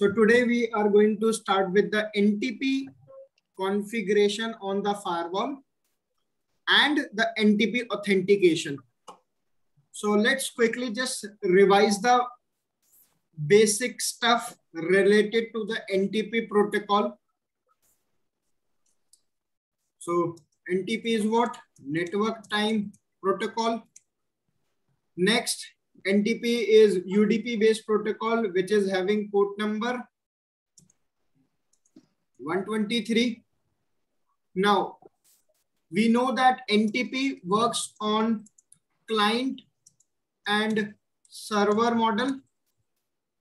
So today we are going to start with the NTP configuration on the firewall and the NTP authentication. So let's quickly just revise the basic stuff related to the NTP protocol. So NTP is what? Network time protocol. Next, NTP is UDP based protocol, which is having port number 123. Now, we know that NTP works on client and server model,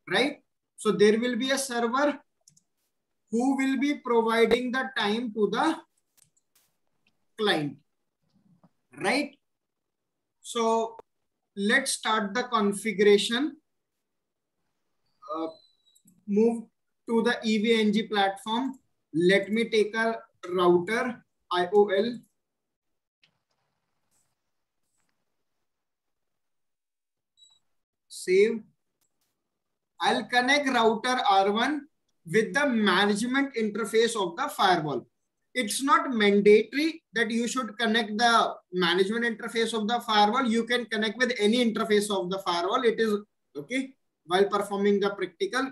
right? So there will be a server who will be providing the time to the client, right? So let's start the configuration. Uh, move to the EVE-NG platform. Let me take a router IOL. Save. I'll connect router R1 with the management interface of the firewall it's not mandatory that you should connect the management interface of the firewall. You can connect with any interface of the firewall. It is okay while performing the practical.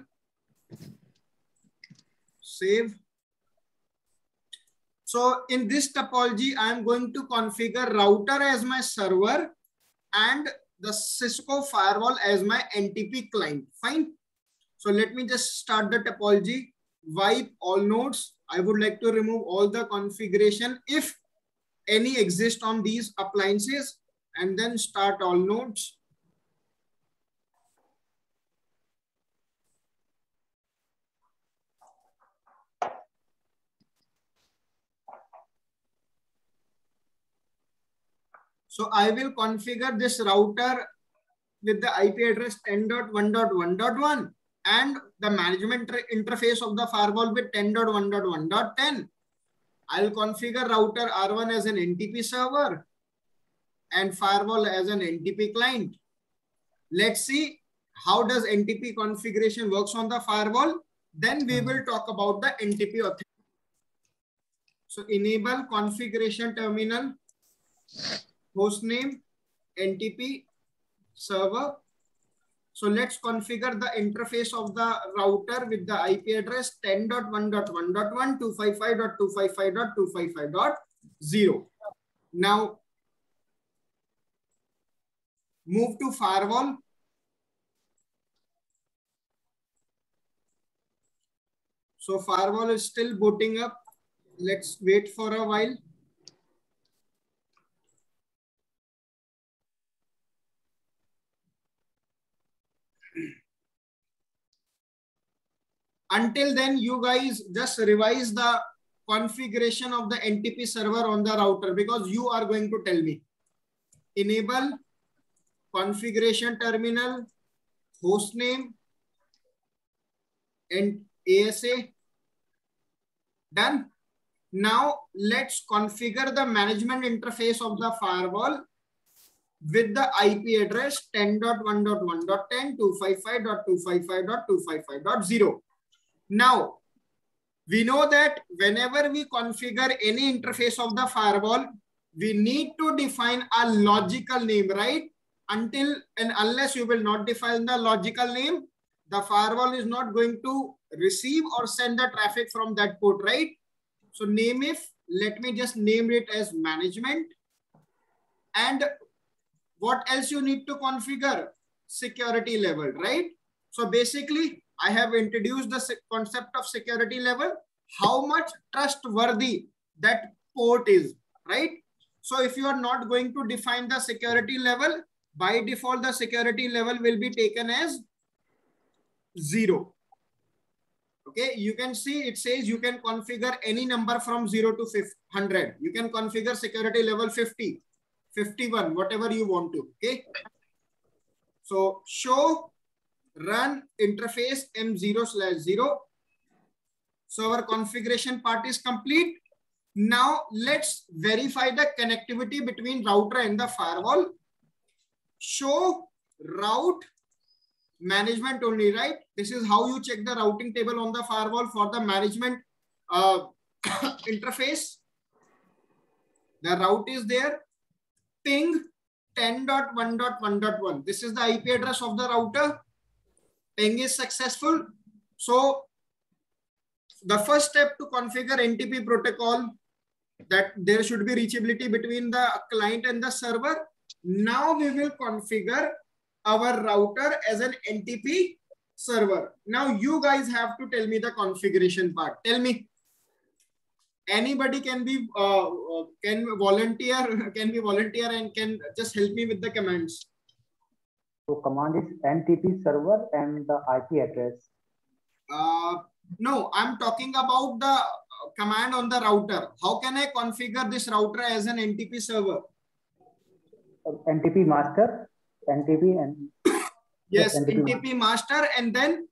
Save. So in this topology, I am going to configure router as my server and the Cisco firewall as my NTP client. Fine. So let me just start the topology. Wipe all nodes I would like to remove all the configuration if any exist on these appliances and then start all nodes. So I will configure this router with the IP address 10.1.1.1 and the management interface of the firewall with 10.1.1.10. I'll configure router R1 as an NTP server and firewall as an NTP client. Let's see how does NTP configuration works on the firewall. Then we will talk about the NTP authentication. So enable configuration terminal, hostname, NTP server, so let's configure the interface of the router with the IP address 10.1.1.1, 255.255.255.0. Now, move to firewall. So firewall is still booting up. Let's wait for a while. Until then, you guys just revise the configuration of the NTP server on the router because you are going to tell me. Enable configuration terminal, hostname, and ASA. Done. Now let's configure the management interface of the firewall with the IP address 10.1.1.10, 255.255.255.0. Now, we know that whenever we configure any interface of the firewall, we need to define a logical name, right? Until and unless you will not define the logical name, the firewall is not going to receive or send the traffic from that port, right? So name if, let me just name it as management. And what else you need to configure? Security level, right? So basically I have introduced the concept of security level, how much trustworthy that port is, right? So if you are not going to define the security level, by default, the security level will be taken as zero. Okay, you can see it says you can configure any number from 0 to 100. You can configure security level 50, 51, whatever you want to. Okay. So show run interface M0 slash 0. So our configuration part is complete. Now let's verify the connectivity between router and the firewall. Show route management only, right? This is how you check the routing table on the firewall for the management uh, interface. The route is there. Ping 10.1.1.1. This is the IP address of the router. Ping is successful. So the first step to configure NTP protocol that there should be reachability between the client and the server. Now we will configure our router as an NTP server. Now you guys have to tell me the configuration part. Tell me. Anybody can be uh, can volunteer can be volunteer and can just help me with the commands. So command is NTP server and the IP address. Uh, no, I'm talking about the command on the router. How can I configure this router as an NTP server? NTP master, NTP and yes, NTP, NTP master, and then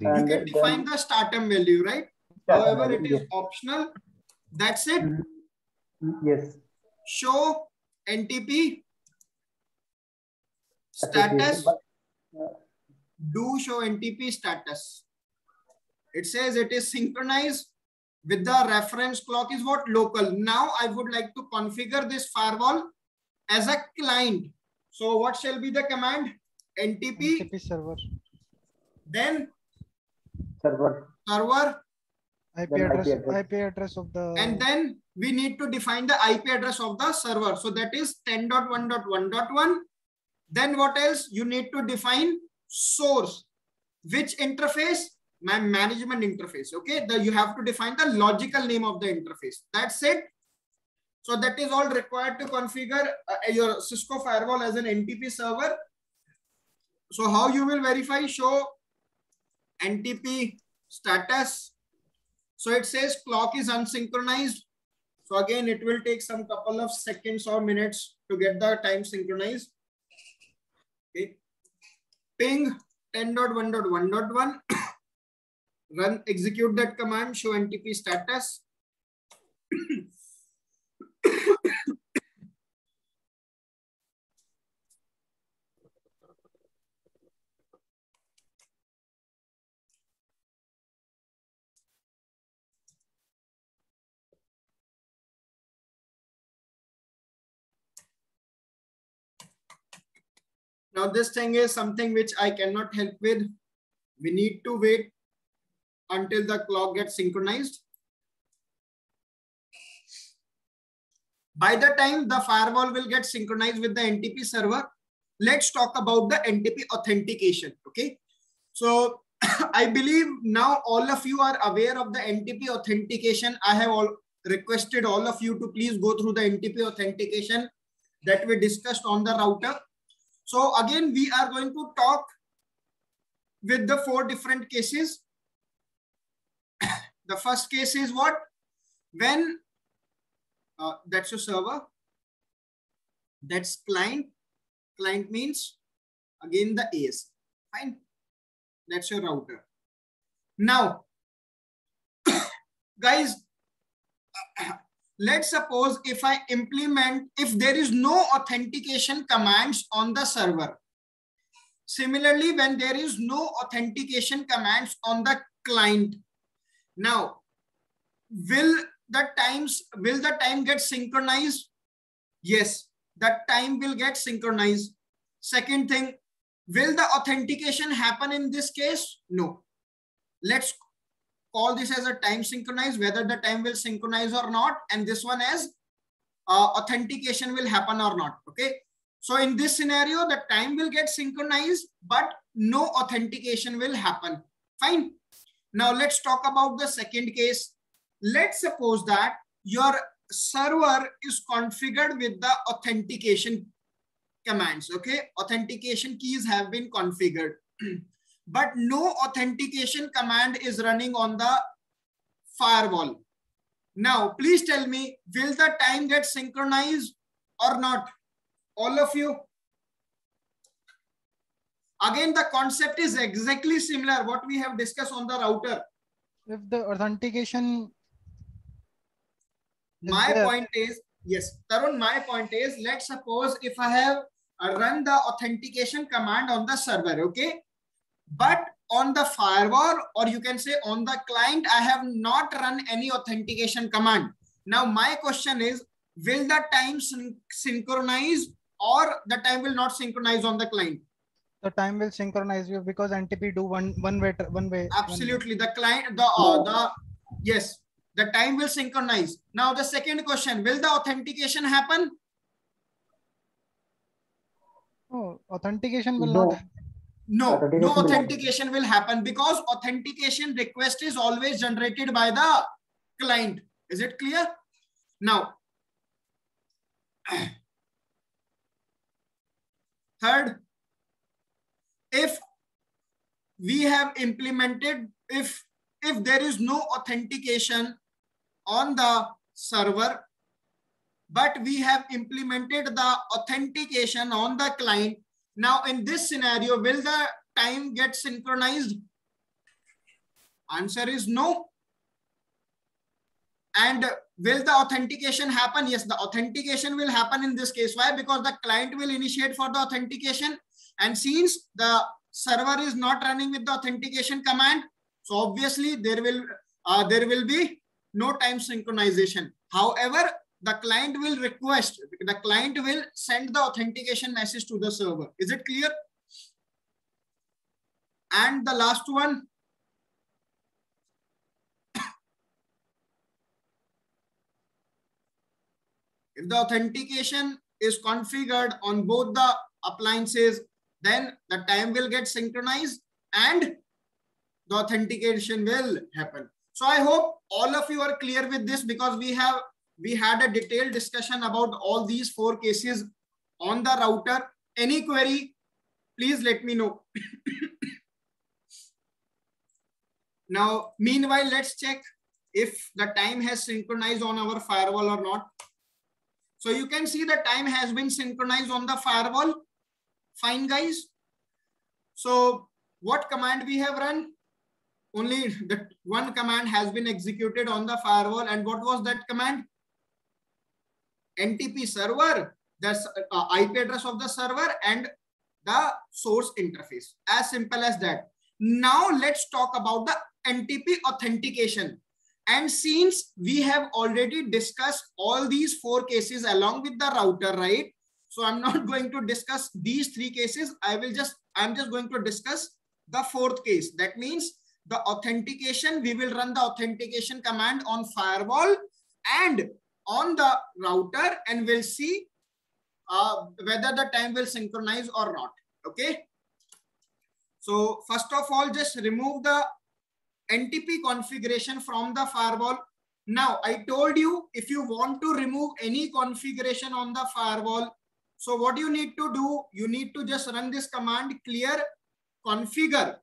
and you can define then, the stratum value, right? However, it is yes. optional. That's it. Mm-hmm. Yes. Show NTP status. Uh, Do show NTP status. It says it is synchronized with the reference clock is what local. Now I would like to configure this firewall as a client. So what shall be the command? NTP, NTP server. Then server. Server. IP address, IP address, IP address of the. And then we need to define the IP address of the server. So that is 10.1.1.1. Then what else? You need to define source. Which interface? my management interface. Okay, the, you have to define the logical name of the interface. That's it. So that is all required to configure uh, your Cisco firewall as an NTP server. So how you will verify? Show NTP status. So it says clock is unsynchronized. So again, it will take some couple of seconds or minutes to get the time synchronized. Okay. Ping 10.1.1.1 run execute that command show ntp status Now this thing is something which I cannot help with. We need to wait until the clock gets synchronized. By the time the firewall will get synchronized with the NTP server, let's talk about the NTP authentication. Okay. So I believe now all of you are aware of the NTP authentication. I have all requested all of you to please go through the NTP authentication that we discussed on the router. So again, we are going to talk with the four different cases the first case is what? When uh, that's your server. That's client. Client means again the AS. Fine. That's your router. Now, guys, let's suppose if I implement, if there is no authentication commands on the server. Similarly, when there is no authentication commands on the client, now, will the times, will the time get synchronized? Yes, that time will get synchronized. Second thing, will the authentication happen in this case? No. Let's call this as a time synchronized, whether the time will synchronize or not. And this one as uh, authentication will happen or not. Okay. So in this scenario, the time will get synchronized, but no authentication will happen. Fine. Now let's talk about the second case. Let's suppose that your server is configured with the authentication commands. Okay, authentication keys have been configured, but no authentication command is running on the firewall. Now, please tell me, will the time get synchronized or not? All of you, Again, the concept is exactly similar what we have discussed on the router. If the authentication my there. point is yes tarun my point is let's suppose if i have run the authentication command on the server okay but on the firewall or you can say on the client, I have not run any authentication command. Now my question is, will the time syn synchronize or the time will not synchronize on the client? The time will synchronize you because NTP do one one way one way. Absolutely, one way. the client the uh, the yes the time will synchronize. Now the second question, will the authentication happen? Oh, authentication will no. not. No, no authentication will happen. because authentication request is always generated by the client. Is it clear? Now, third, if we have implemented, if if there is no authentication on the server, but we have implemented the authentication on the client. Now in this scenario, will the time get synchronized? Answer is no. And will the authentication happen? Yes, the authentication will happen in this case. Why? Because the client will initiate for the authentication. And since the server is not running with the authentication command, so obviously there will uh, there will be no time synchronization. However, the client will request, the client will send the authentication message to the server. Is it clear? And the last one. If the authentication is configured on both the appliances, then the time will get synchronized and the authentication will happen. So I hope all of you are clear with this because we have we had a detailed discussion about all these four cases on the router. Any query, please let me know. now, meanwhile, let's check if the time has synchronized on our firewall or not. So you can see the time has been synchronized on the firewall. Fine, guys. So what command we have run? only that one command has been executed on the firewall. And what was that command? NTP server, the uh, IP address of the server and the source interface. As simple as that. Now let's talk about the NTP authentication. And since we have already discussed all these four cases along with the router, right? So I'm not going to discuss these three cases. I will just, I'm just going to discuss the fourth case. That means the authentication, we will run the authentication command on firewall and on the router and we'll see uh, whether the time will synchronize or not. Okay. So first of all, just remove the NTP configuration from the firewall. Now, I told you if you want to remove any configuration on the firewall, so what you need to do, you need to just run this command clear configure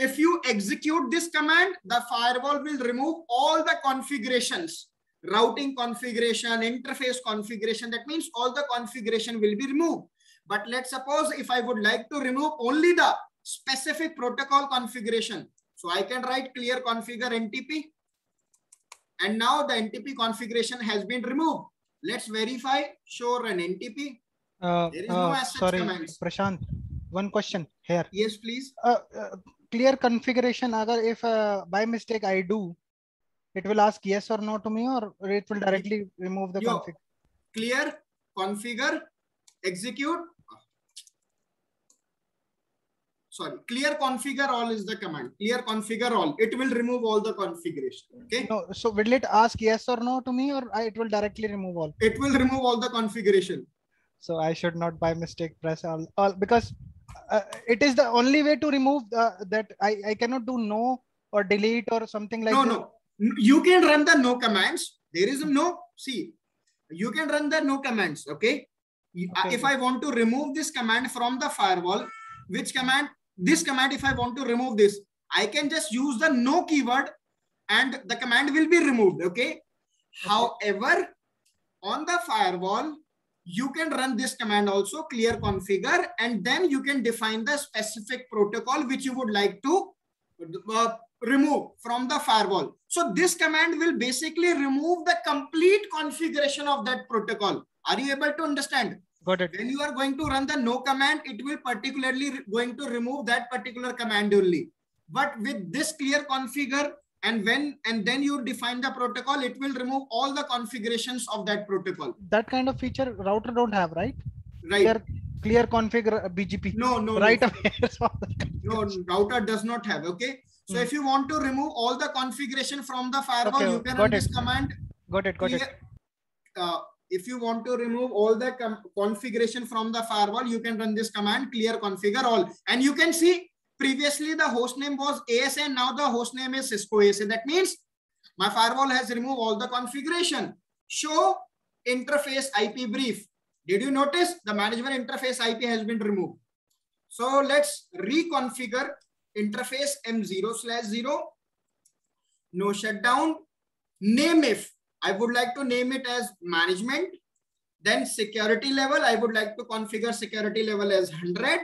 if you execute this command, the firewall will remove all the configurations, routing configuration, interface configuration. That means all the configuration will be removed. But let's suppose if I would like to remove only the specific protocol configuration. So I can write clear configure NTP. And now the NTP configuration has been removed. Let's verify, show an NTP. Uh, there is uh, no sorry, commands. Prashant, one question here. Yes, please. Uh, uh clear configuration agar if uh, by mistake i do it will ask yes or no to me or it will directly remove the Yo, config. clear configure execute. Sorry clear configure all is the command. Clear configure all. It will remove all the configuration okay? No so will it ask yes or no to me or it will directly remove all? It will remove all the configuration. So i should not by mistake press all, all because uh, it is the only way to remove that I, I cannot do no or delete or something like no, that. No, no. You can run the no commands. There is no, see, you can run the no commands, okay? Uh, okay. If I want to remove this command from the firewall, which command? This command, if I want to remove this, I can just use the no keyword and the command will be removed, okay? okay. However, on the firewall, you can run this command also clear configure and then you can define the specific protocol which you would like to uh, remove from the firewall. So this command will basically remove the complete configuration of that protocol. Are you able to understand? Got it. When you are going to run the no command, it will particularly going to remove that particular command only. But with this clear configure and when and then you define the protocol, it will remove all the configurations of that protocol. That kind of feature router don't have, right? Right? Clear, clear configure uh, BGP. No, no, no. right away. No router does not have okay so if you want to remove all the configuration from the firewall Okay, you can run this command got it. Got it. uh, if you want to remove all the configuration from the firewall you can run this command clear configure all. And you can see previously the host name was asa and now the host name is cisco asa that means my firewall has removed all the configuration. Show interface ip brief. Did you notice the management interface ip has been removed? So let's reconfigure interface M0 slash 0. No shutdown. Name if I would like to name it as management. Then security level, I would like to configure security level as 100.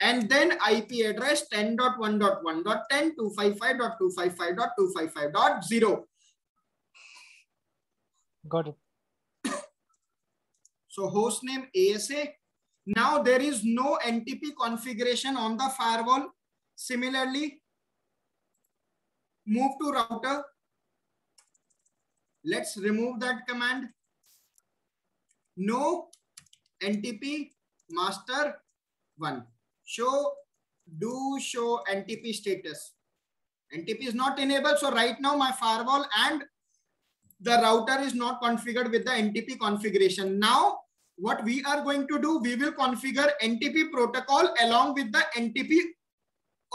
And then IP address 10.1.1.10, 255.255.255.0. Got it. So host name ASA. Now there is no NTP configuration on the firewall. Similarly, move to router. Let's remove that command. No NTP master one. Show, do show NTP status. NTP is not enabled. So right now my firewall and the router is not configured with the NTP configuration. Now what we are going to do, we will configure NTP protocol along with the NTP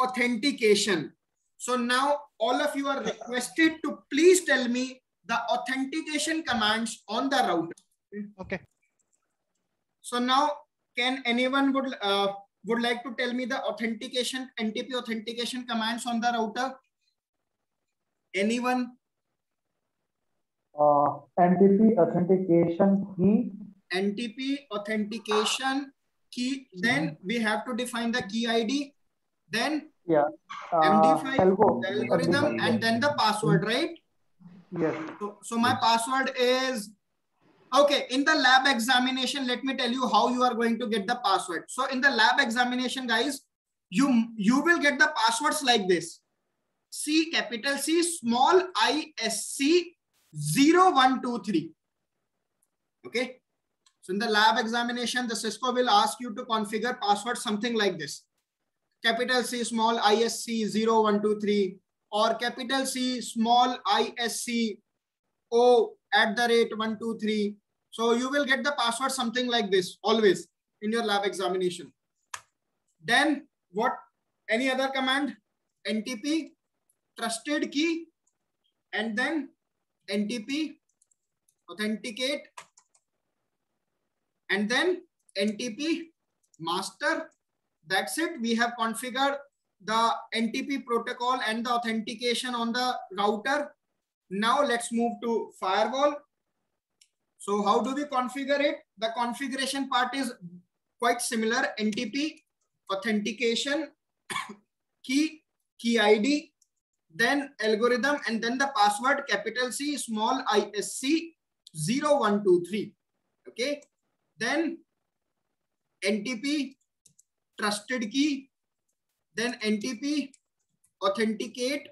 authentication. So now all of you are requested to please tell me the authentication commands on the router. Okay. So now can anyone would uh, would like to tell me the authentication NTP authentication commands on the router? Anyone? Uh, NTP authentication key. NTP authentication key. Then we have to define the key ID. Then Uh, MD5, algo. algorithm, and then the password, right? Yes. So, so my password is okay. In the lab examination, let me tell you how you are going to get the password. So in the lab examination, guys, you you will get the passwords like this: C capital C small I S C zero one two three. Okay. So in the lab examination, the Cisco will ask you to configure password something like this: capital C small ISC zero one two three or capital C small ISC O at the rate 123. So you will get the password something like this always in your lab examination. Then what? Any other command? NTP, trusted key, and then NTP, authenticate, and then NTP, master. That's it. We have configured the NTP protocol and the authentication on the router. Now let's move to firewall. So how do we configure it? The configuration part is quite similar. NTP, authentication, key, key ID, then algorithm, and then the password capital C, small ISC 0123. Okay. Then NTP, trusted key, then NTP, authenticate,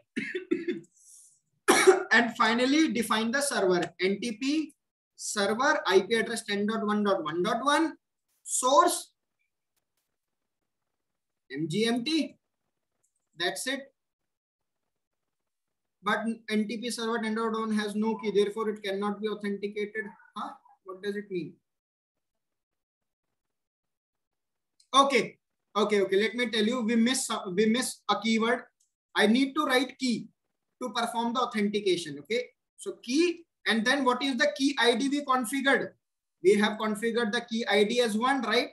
and finally define the server. NTP, server, IP address 10.1.1.1, source, MGMT. That's it. But NTP server 10.1 has no key, therefore it cannot be authenticated. Huh? What does it mean? Okay, okay, okay. Let me tell you, we miss we miss a keyword. I need to write key to perform the authentication. Okay, so key, and then what is the key ID we configured? We have configured the key ID as one, right?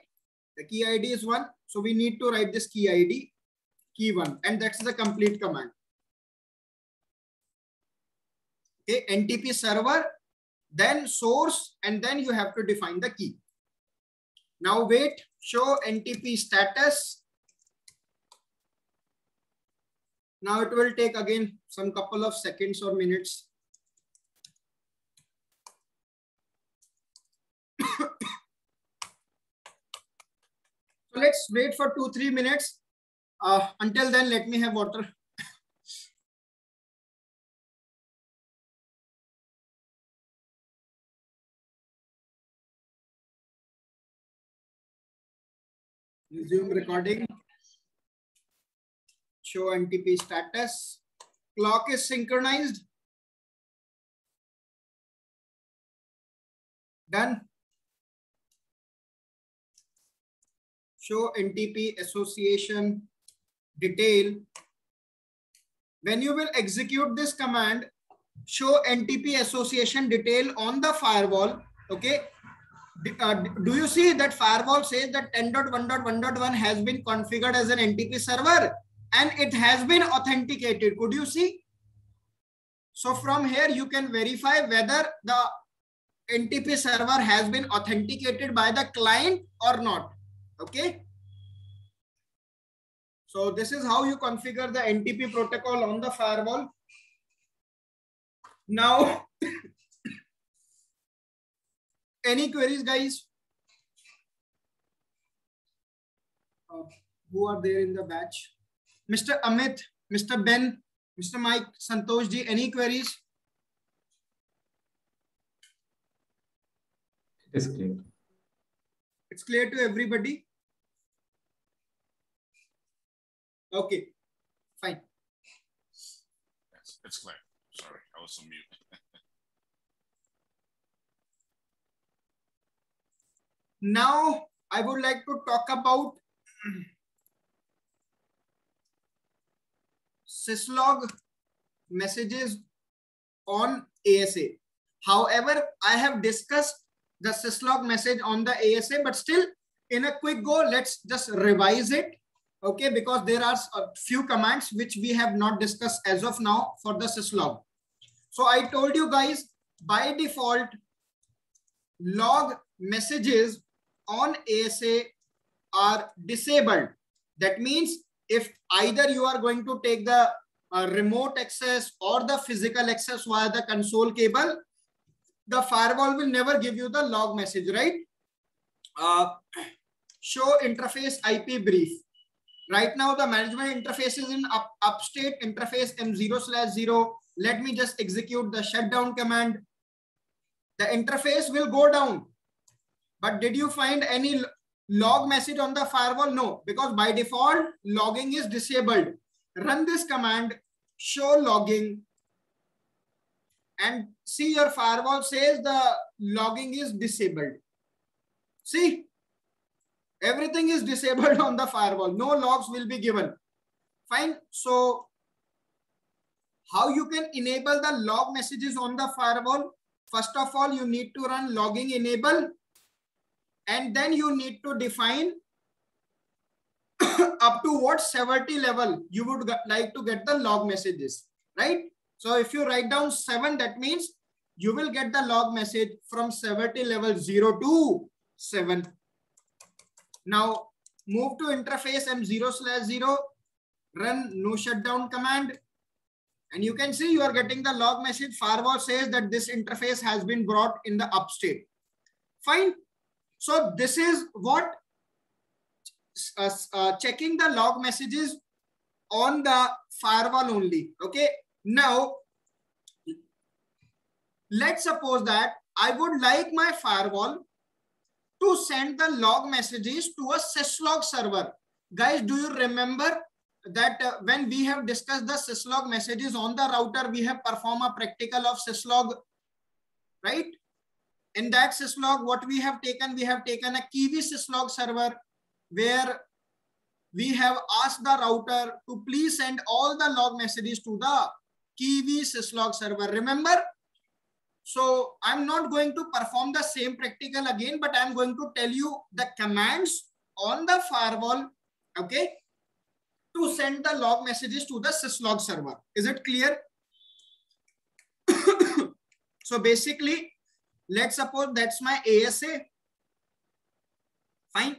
The key ID is one, so we need to write this key ID, key one, and that's the complete command. Okay, NTP server, then source, and then you have to define the key. Now wait, show NTP status. Now it will take again some couple of seconds or minutes. So let's wait for two, three minutes. Uh, until then, let me have water. Resume recording. Show NTP status. Clock is synchronized. Done. Show NTP association detail. When you will execute this command, show NTP association detail on the firewall. Okay. Uh, do you see that firewall says that 10.1.1.1 has been configured as an NTP server and it has been authenticated. Could you see? So from here, you can verify whether the NTP server has been authenticated by the client or not. Okay. So this is how you configure the NTP protocol on the firewall. Now, any queries, guys? Uh, who are there in the batch? Mr. Amit, Mr. Ben, Mr. Mike, Santosh ji, any queries? It is clear. It's clear to everybody? Okay, fine. It's, it's clear. Sorry, I was on mute. Now I would like to talk about syslog messages on ASA. However, I have discussed the syslog message on the ASA, but still in a quick go, let's just revise it. Okay, because there are a few commands which we have not discussed as of now for the syslog. So I told you guys by default, log messages on ASA are disabled. That means if either you are going to take the uh, remote access or the physical access via the console cable, the firewall will never give you the log message, right? Uh, show interface IP brief. Right now, the management interface is in up, upstate interface M0 slash 0. Let me just execute the shutdown command. The interface will go down. But did you find any log message on the firewall? No, because by default, logging is disabled. Run this command, show logging, and see your firewall says the logging is disabled. See, everything is disabled on the firewall. No logs will be given. Fine. So how you can enable the log messages on the firewall? First of all, you need to run logging enable and then you need to define up to what severity level you would like to get the log messages, right? So if you write down seven, that means you will get the log message from severity level zero to seven. Now move to interface M0 slash zero, run no shutdown command. And you can see you are getting the log message. Firewall says that this interface has been brought in the upstate. Fine. So this is what uh, uh, checking the log messages on the firewall only. Okay. Now, let's suppose that I would like my firewall to send the log messages to a syslog server. Guys, do you remember that uh, when we have discussed the syslog messages on the router, we have performed a practical of syslog, right? In that syslog, what we have taken, we have taken a Kiwi syslog server where we have asked the router to please send all the log messages to the Kiwi syslog server. Remember? So I'm not going to perform the same practical again, but I'm going to tell you the commands on the firewall, okay, to send the log messages to the syslog server. Is it clear? so basically, let's suppose that's my ASA. Fine.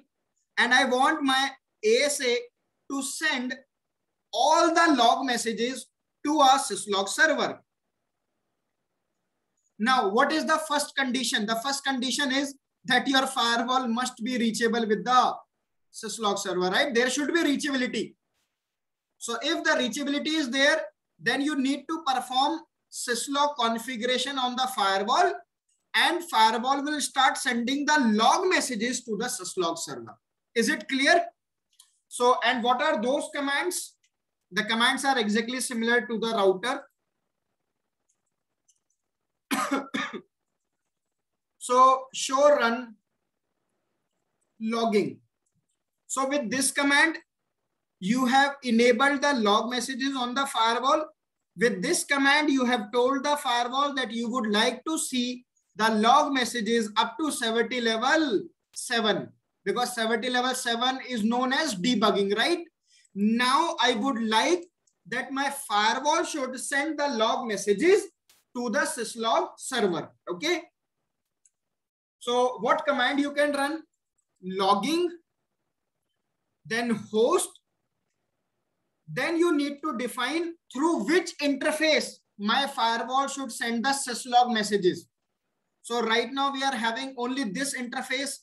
And I want my ASA to send all the log messages to a syslog server. Now, what is the first condition? The first condition is that your firewall must be reachable with the syslog server, right? There should be reachability. So if the reachability is there, then you need to perform syslog configuration on the firewall and firewall will start sending the log messages to the syslog server. Is it clear? So, and what are those commands? The commands are exactly similar to the router. so show run logging. So with this command, you have enabled the log messages on the firewall. With this command, you have told the firewall that you would like to see the log messages up to severity level 7 because severity level 7 is known as debugging, right? Now I would like that my firewall should send the log messages to the syslog server, okay? So what command you can run? Logging, then host, then you need to define through which interface my firewall should send the syslog messages. So right now we are having only this interface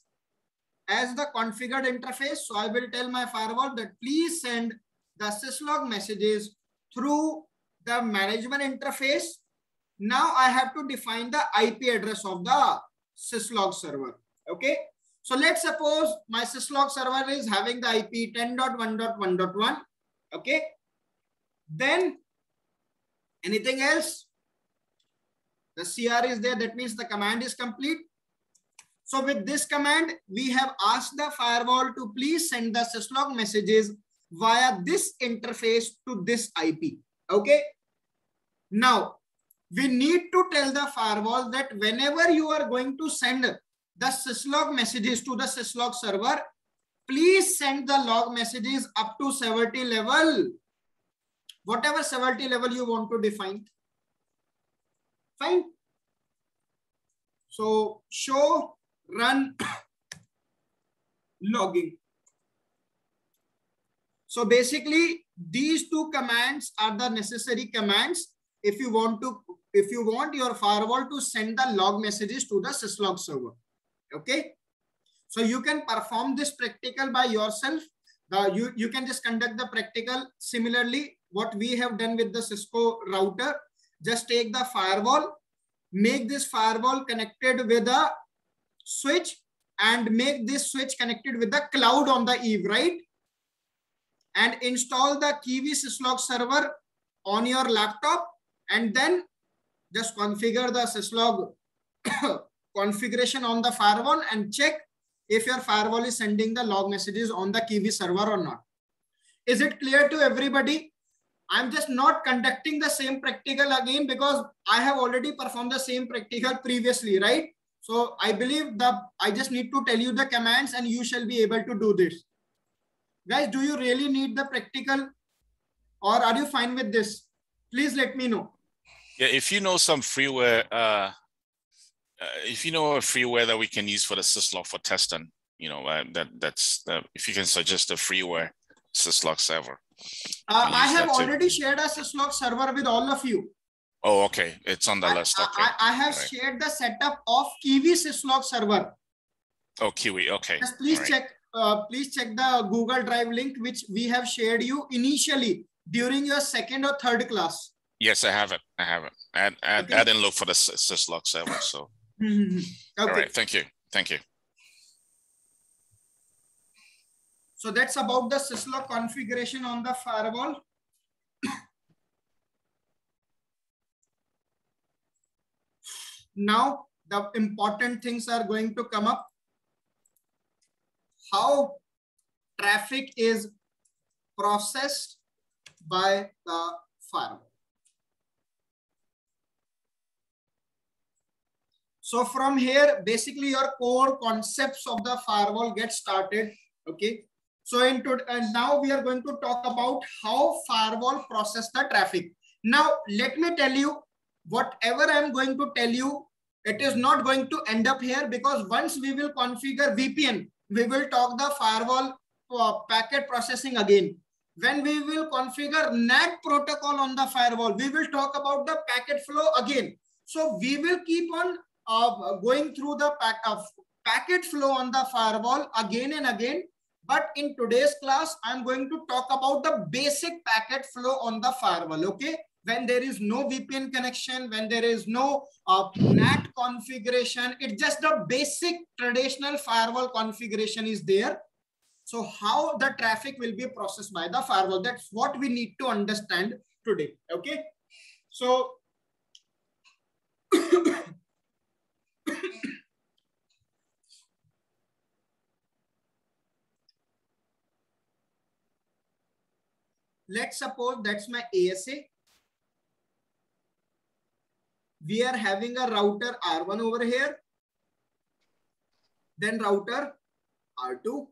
as the configured interface. So I will tell my firewall that please send the syslog messages through the management interface. Now I have to define the IP address of the syslog server. Okay. So let's suppose my syslog server is having the IP 10.1.1.1. Okay. Then anything else? The CR is there. That means the command is complete. So with this command, we have asked the firewall to please send the syslog messages via this interface to this IP. Okay. Now, we need to tell the firewall that whenever you are going to send the syslog messages to the syslog server, please send the log messages up to severity level, whatever severity level you want to define. Fine. So show run logging. So basically these two commands are the necessary commands if you want to if you want your firewall to send the log messages to the syslog server. Okay. So you can perform this practical by yourself. Uh, you, you can just conduct the practical similarly what we have done with the Cisco router. Just take the firewall, make this firewall connected with a switch and make this switch connected with the cloud on the eve, right? And install the Kiwi syslog server on your laptop and then just configure the syslog configuration on the firewall and check if your firewall is sending the log messages on the Kiwi server or not. Is it clear to everybody? I'm just not conducting the same practical again because I have already performed the same practical previously, right? So I believe that I just need to tell you the commands and you shall be able to do this. Guys, do you really need the practical or are you fine with this? Please let me know. Yeah, if you know some freeware, uh, uh, if you know a freeware that we can use for the syslog for testing, you know, uh, that that's if you can suggest a freeware syslog server. Uh, I have already shared a syslog server with all of you. Oh, okay. It's on the I, list. Okay. I, I have Right. shared the setup of Kiwi syslog server. Oh, Kiwi. Okay. Just please check. Uh, please check the Google Drive link which we have shared you initially during your second or third class. Yes, I have it. I have it. I, I, Okay. I didn't look for the sys- syslog server. So, okay. all right. Thank you. Thank you. So that's about the syslog configuration on the firewall. now the important things are going to come up. How traffic is processed by the firewall. So from here, basically your core concepts of the firewall get started. Okay. So and now we are going to talk about how firewall process the traffic. Now let me tell you, whatever I'm going to tell you, it is not going to end up here because once we will configure VPN, we will talk the firewall uh, packet processing again. When we will configure NAT protocol on the firewall, we will talk about the packet flow again. So we will keep on uh, going through the pack of packet flow on the firewall again and again But in today's class, I'm going to talk about the basic packet flow on the firewall. Okay. When there is no VPN connection, when there is no uh, NAT configuration, it's just the basic traditional firewall configuration is there. So how the traffic will be processed by the firewall. That's what we need to understand today. Okay. So let's suppose that's my ASA. We are having a router R1 over here. Then router R2.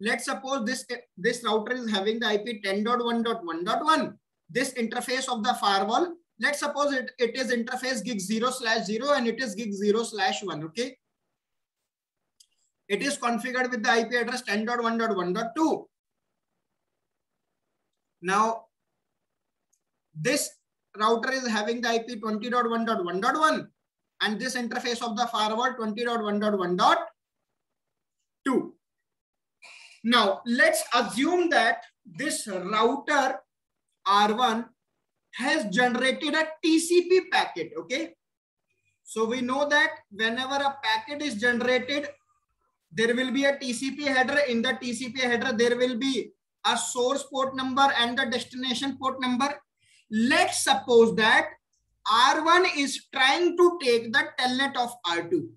Let's suppose this, this router is having the IP 10.1.1.1. This interface of the firewall, let's suppose it, it is interface gig 0 slash 0 and it is gig 0 slash 1, okay? It is configured with the IP address 10.1.1.2. Now, this router is having the IP 20.1.1.1 and this interface of the firewall 20.1.1.2. Now, let's assume that this router R1 has generated a TCP packet, okay? So we know that whenever a packet is generated, there will be a TCP header. In the TCP header, there will be a source port number and the destination port number. Let's suppose that R1 is trying to take the telnet of R2.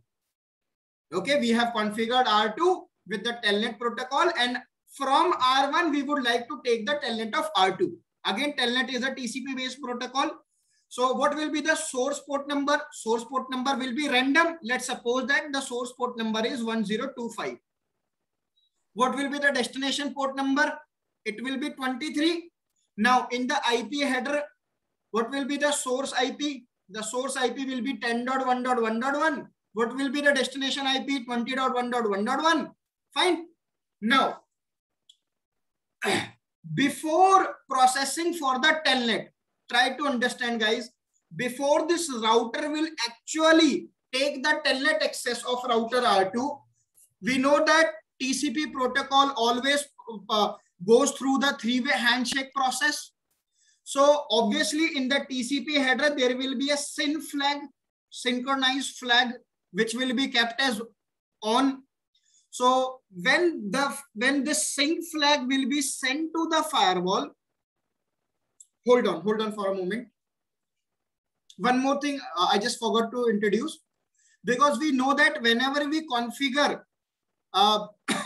Okay, we have configured R2 with the telnet protocol and from R1 we would like to take the telnet of R2. Again, telnet is a TCP based protocol. So what will be the source port number? Source port number will be random. Let's suppose that the source port number is 1025. What will be the destination port number? It will be 23. Now in the IP header, what will be the source IP? The source IP will be 10.1.1.1. What will be the destination IP? 20.1.1.1. Fine. Now, before processing for the telnet, try to understand guys, before this router will actually take the telnet access of router R2, we know that TCP protocol always uh, goes through the three-way handshake process. So obviously in the TCP header, there will be a SYN flag, synchronized flag, which will be kept as on so when the when this sync flag will be sent to the firewall, hold on, hold on for a moment. One more thing uh, I just forgot to introduce because we know that whenever we configure uh,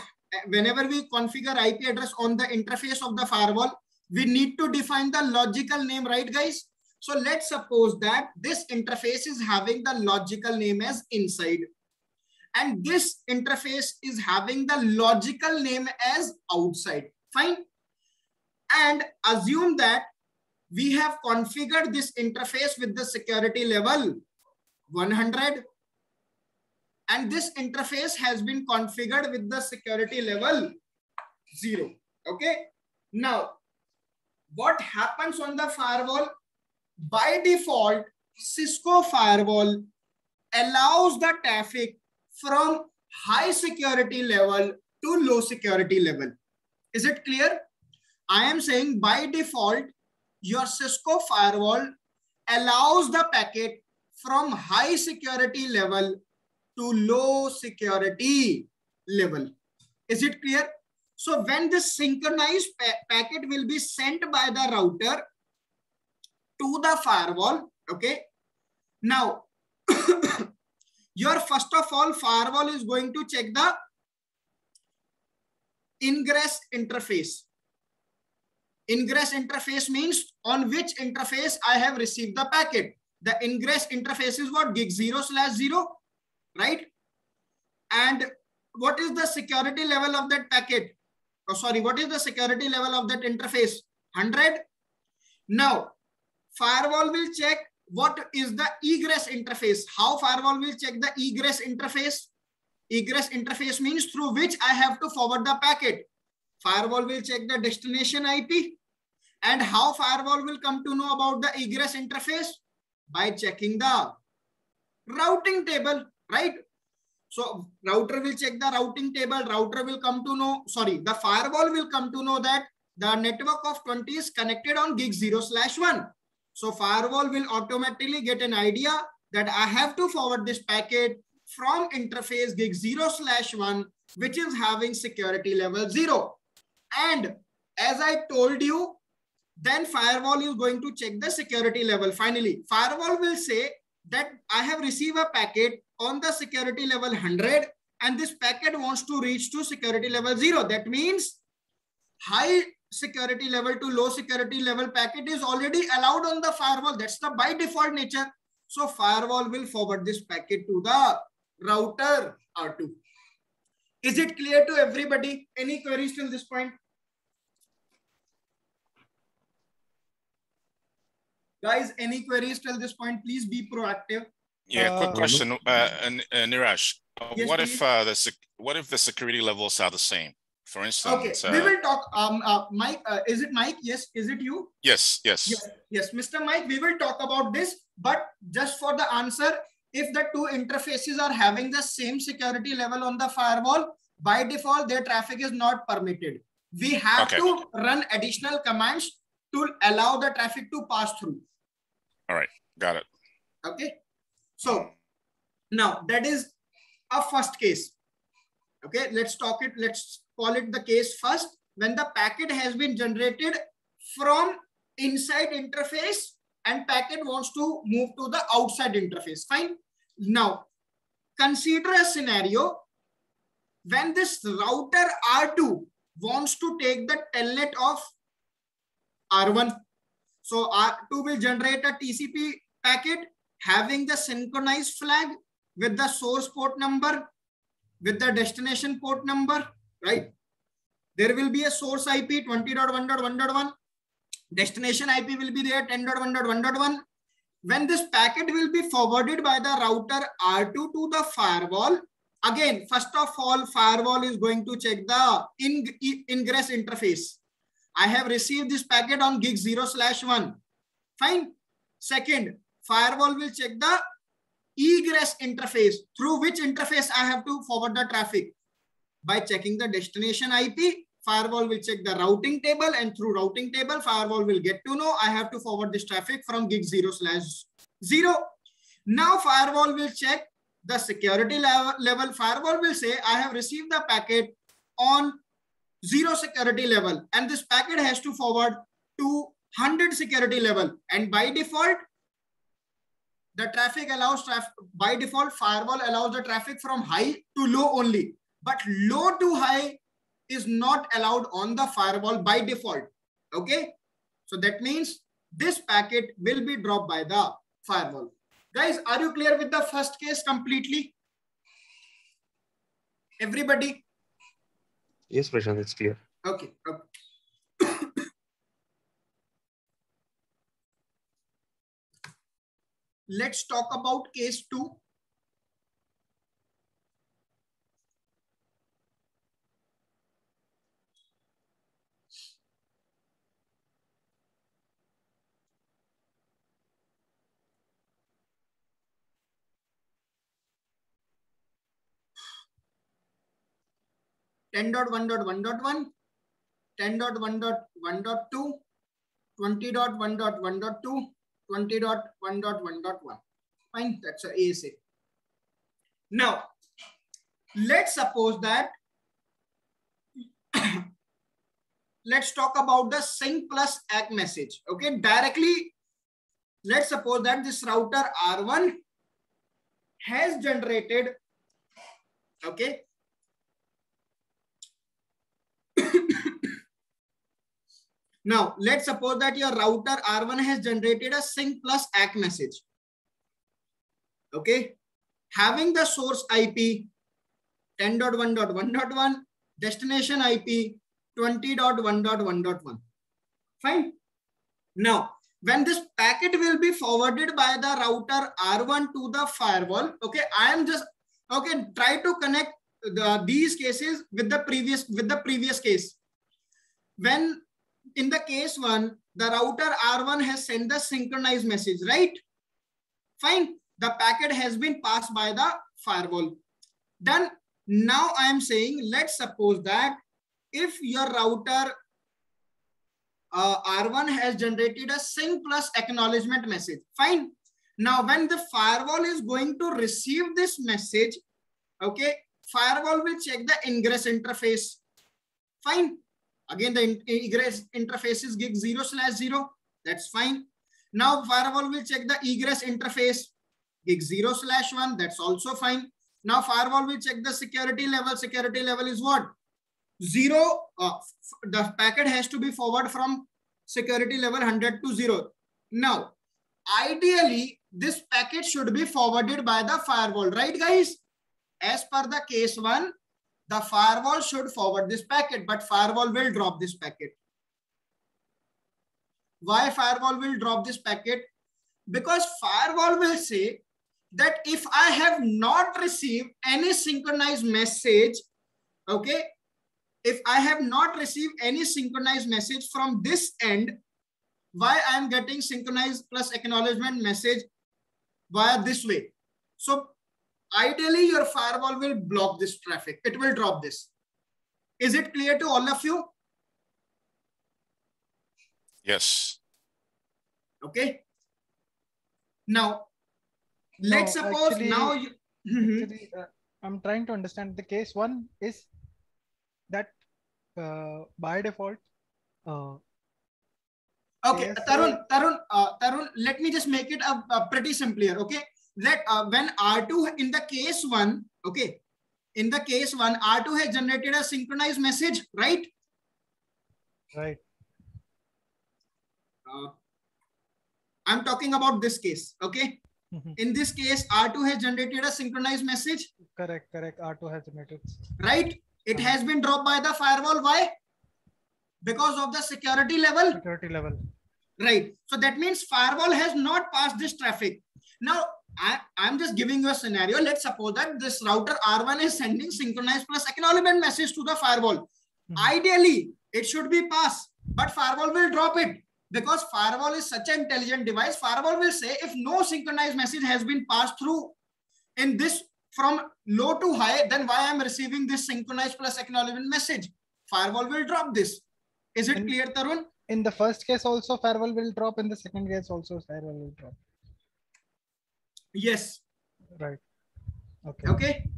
whenever we configure IP address on the interface of the firewall, we need to define the logical name, right guys? So let's suppose that this interface is having the logical name as inside and this interface is having the logical name as outside fine and assume that we have configured this interface with the security level 100 and this interface has been configured with the security level 0 okay now what happens on the firewall by default cisco firewall allows the traffic from high security level to low security level. Is it clear? I am saying by default, your Cisco firewall allows the packet from high security level to low security level. Is it clear? So when this synchronized pa packet will be sent by the router to the firewall, okay? Now, your first of all firewall is going to check the ingress interface. Ingress interface means on which interface I have received the packet. The ingress interface is what? Gig 0 slash 0, right? And what is the security level of that packet? Oh, sorry, what is the security level of that interface? 100. Now, firewall will check what is the egress interface? How firewall will check the egress interface? Egress interface means through which I have to forward the packet. Firewall will check the destination IP. And how firewall will come to know about the egress interface? By checking the routing table, right? So router will check the routing table. Router will come to know, sorry, the firewall will come to know that the network of 20 is connected on gig 0 slash 1. So firewall will automatically get an idea that I have to forward this packet from interface gig 0 slash 1, which is having security level 0. And as I told you, then firewall is going to check the security level. Finally, firewall will say that I have received a packet on the security level 100 and this packet wants to reach to security level 0. That means high security level to low security level packet is already allowed on the firewall. That's the by default nature. So firewall will forward this packet to the router R2. Is it clear to everybody? Any queries till this point? Guys, any queries till this point? Please be proactive. Yeah, quick Uh, question, uh, uh, Niraj. Yes, what please. if uh, the sec- what if the security levels are the same? For instance. Okay, instance, we uh, will talk. Um, uh, Mike, uh, is it Mike? Yes, is it you? yes, yes, Yes, yes, Mr. Mike, we will talk about this, but just for the answer, if the two interfaces are having the same security level on the firewall, by default, their traffic is not permitted. We have Okay. to run additional commands to allow the traffic to pass through. Got it. Okay. So now that is a first case. Okay, let's talk it. Let's call it the case first. When the packet has been generated from inside interface and packet wants to move to the outside interface. Fine. Now consider a scenario when this router R2 wants to take the telnet of R1. So R2 will generate a TCP packet having the synchronized flag with the source port number, with the destination port number, right? There will be a source IP 20.1.1.1. Destination IP will be there 10.1.1.1. When this packet will be forwarded by the router R2 to the firewall, again, first of all, firewall is going to check the in, ingress interface. I have received this packet on gig 0 slash 1. Fine. Second, firewall will check the egress interface through which interface I have to forward the traffic. By checking the destination IP, firewall will check the routing table and through routing table, firewall will get to know I have to forward this traffic from gig 0 slash 0. Now firewall will check the security level, level. Firewall will say I have received the packet on zero security level. And this packet has to forward to 100 security level. And by default the traffic allows traffic by default firewall allows the traffic from high to low only. But low to high is not allowed on the firewall by default. Okay? So that means this packet will be dropped by the firewall. Guys are you clear with the first case completely? Everybody Yes, Prashant, it's clear. Okay. okay. Let's talk about case two. 10.1.1.1, 10.1.1.2, 20.1.1.2, 20.1.1.1. Fine, that's a ASA. Now, let's suppose that, let's talk about the sync plus ACK message. Okay, directly, let's suppose that this router R1 has generated, okay, now, let's suppose that your router R1 has generated a sync plus ACK message. Okay. Having the source IP 10.1.1.1, destination IP 20.1.1.1. Fine. Now, when this packet will be forwarded by the router R1 to the firewall, okay, I am just, okay, try to connect the, these cases with the previous, with the previous case. When in the case one, the router R1 has sent the synchronized message, right? Fine. the packet has been passed by the firewall. Then now I am saying, let's suppose that if your router uh, R1 has generated a sync plus acknowledgement message, fine. Now, when the firewall is going to receive this message, okay, firewall will check the ingress interface. Fine. Again, the ingress interface is gig 0 slash 0. That's fine. Now, firewall will check the egress interface, gig 0 slash 1. That's also fine. Now, firewall will check the security level. Security level is what? Zero. Uh, the packet has to be forward from security level 100 to 0. Now, ideally, this packet should be forwarded by the firewall, right, guys? As per the case 1, the firewall should forward this packet, but firewall will drop this packet. Why firewall will drop this packet? Because firewall will say that if I have not received any synchronized message, okay, if I have not received any synchronized message from this end, why I am getting synchronized plus acknowledgement message via this way. So ideally your firewall will block this traffic. It will drop this. Is it clear to all of you? Yes. Okay. Now, let's suppose actually- now you. Mhm. Actually, uh, I'm trying to understand the case one is that uh, by default, uh, Okay, Yes, Tarun, Tarun, uh, Tarun, let me just make it a, a pretty simple here. Okay, that uh, when R2 in the case one, okay, in the case one, R2 has generated a synchronized message, right? right, Uh, I'm talking about this case. Okay, Mhm. in this case, R2 has generated a synchronized message, correct, correct. R2 has generated. right? It Uh-huh. has been dropped by the firewall. Why? Because of the security level. security level. Right. So that means firewall has not passed this traffic. Now, I, I'm just giving you a scenario. Let's suppose that this router R1 is sending synchronized plus acknowledgement message to the firewall. Mhm. Ideally, it should be passed, but firewall will drop it because firewall is such an intelligent device. Firewall will say if no synchronized message has been passed through in this from low to high, then why I'm receiving this synchronized plus acknowledgement message? Firewall will drop this. Is it And- clear, Tarun? In the first case, also firewall will drop. In the second case, also firewall will drop. Yes. Right. Okay. Okay.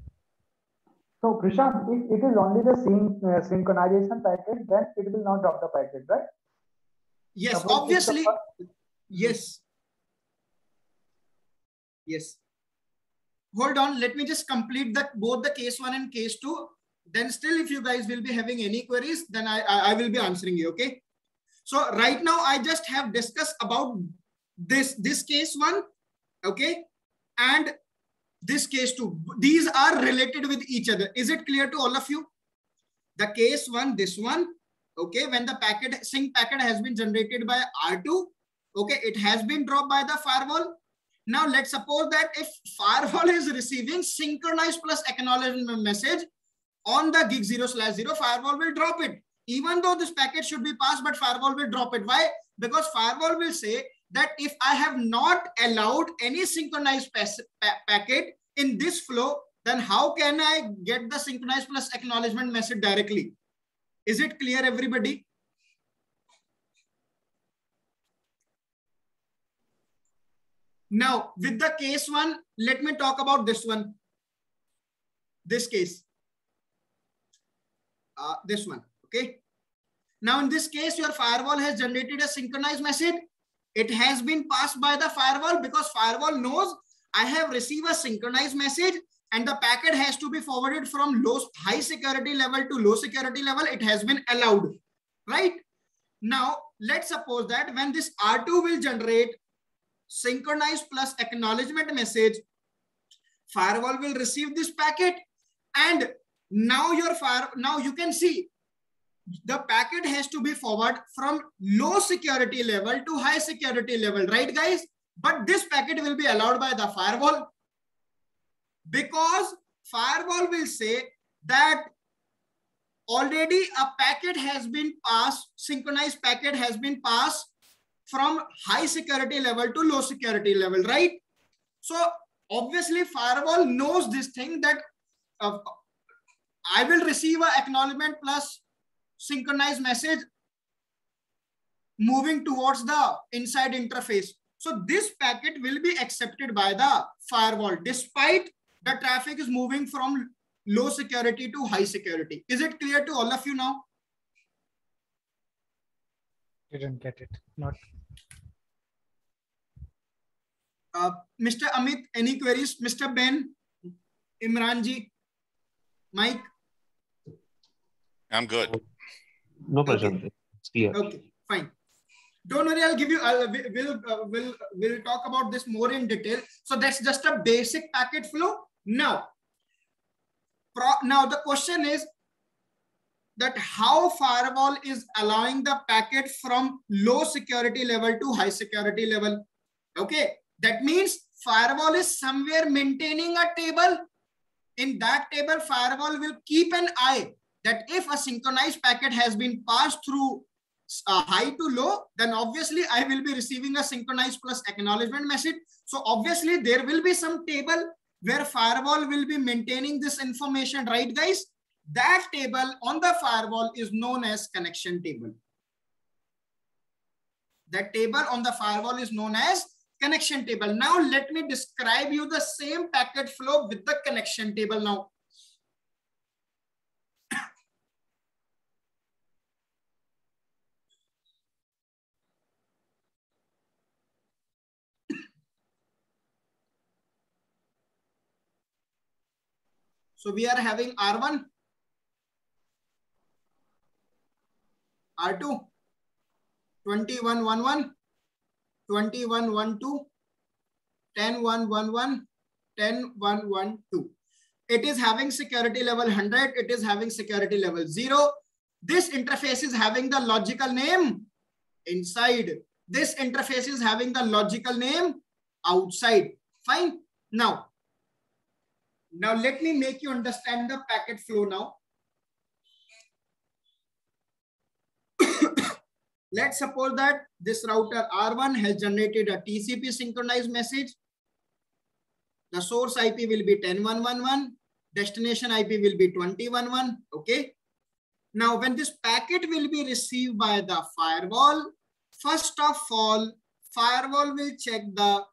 So Prashant, if it is only the syn uh, synchronization packet, then it will not drop the packet, right? Yes, Suppose obviously. Yes. Yes. Hold on. Let me just complete that both the case one and case two. Then still, if you guys will be having any queries, then I, I, I will be answering you. Okay. So right now, I just have discussed about this, this case one. Okay. And this case two. These are related with each other. Is it clear to all of you? The case one, this one, okay when the packet sync packet has been generated by r2 okay it has been dropped by the firewall now let's suppose that if firewall is receiving synchronized plus acknowledgement message on the gig 0 slash 0 firewall will drop it even though this packet should be passed but firewall will drop it why because firewall will say that if i have not allowed any synchronized pa- packet in this flow then how can i get the synchronized plus acknowledgement message directly is it clear, everybody? Now, with the case one, let me talk about this one. This case. Uh, this one, okay? Now, in this case, your firewall has generated a synchronized message. It has been passed by the firewall because firewall knows I have received a synchronized message and the packet has to be forwarded from low high security level to low security level. It has been allowed right? Now let's suppose that when this r2 will generate synchronized plus acknowledgement message firewall will receive this packet. And now your fire now you can see the packet has to be forward from low security level to high security level right guys but this packet will be allowed by the firewall because firewall will say that already a packet has been passed, synchronized packet has been passed from high security level to low security level, right? So obviously firewall knows this thing that uh, I will receive a acknowledgement plus synchronized message moving towards the inside interface. So this packet will be accepted by the firewall despite the traffic is moving from low security to high security. Is it clear to all of you now? Didn't get it. Not. Uh, Mr. Amit, any queries? Mr. Ben, Imranji, Mike? I'm good. No Prashant. It's clear. Okay, fine. Don't worry, I'll give you, I'll, we- we'll, uh, we'll, we'll talk about this more in detail. So that's just a basic packet flow. Now, pro- now the question is that how firewall is allowing the packet from low security level to high security level. Okay, that means firewall is somewhere maintaining a table. In that table, firewall will keep an eye that if a synchronized packet has been passed through uh, high to low, then obviously I will be receiving a synchronized plus acknowledgement message. So obviously there will be some table where firewall will be maintaining this information, right guys? That table on the firewall is known as connection table. That table on the firewall is known as connection table. Now let me describe you the same packet flow with the connection table now. So we are having R1, R2, 2111, 2112, 10111, 10112. It is having security level 100. It is having security level 0. This interface is having the logical name inside. This interface is having the logical name outside. Fine. Now, now let me make you understand the packet flow now. Let's suppose that this router R1 has generated a TCP synchronized message. The source IP will be 10111, destination IP will be 211, okay? Now when this packet will be received by the firewall, first of all, firewall will check the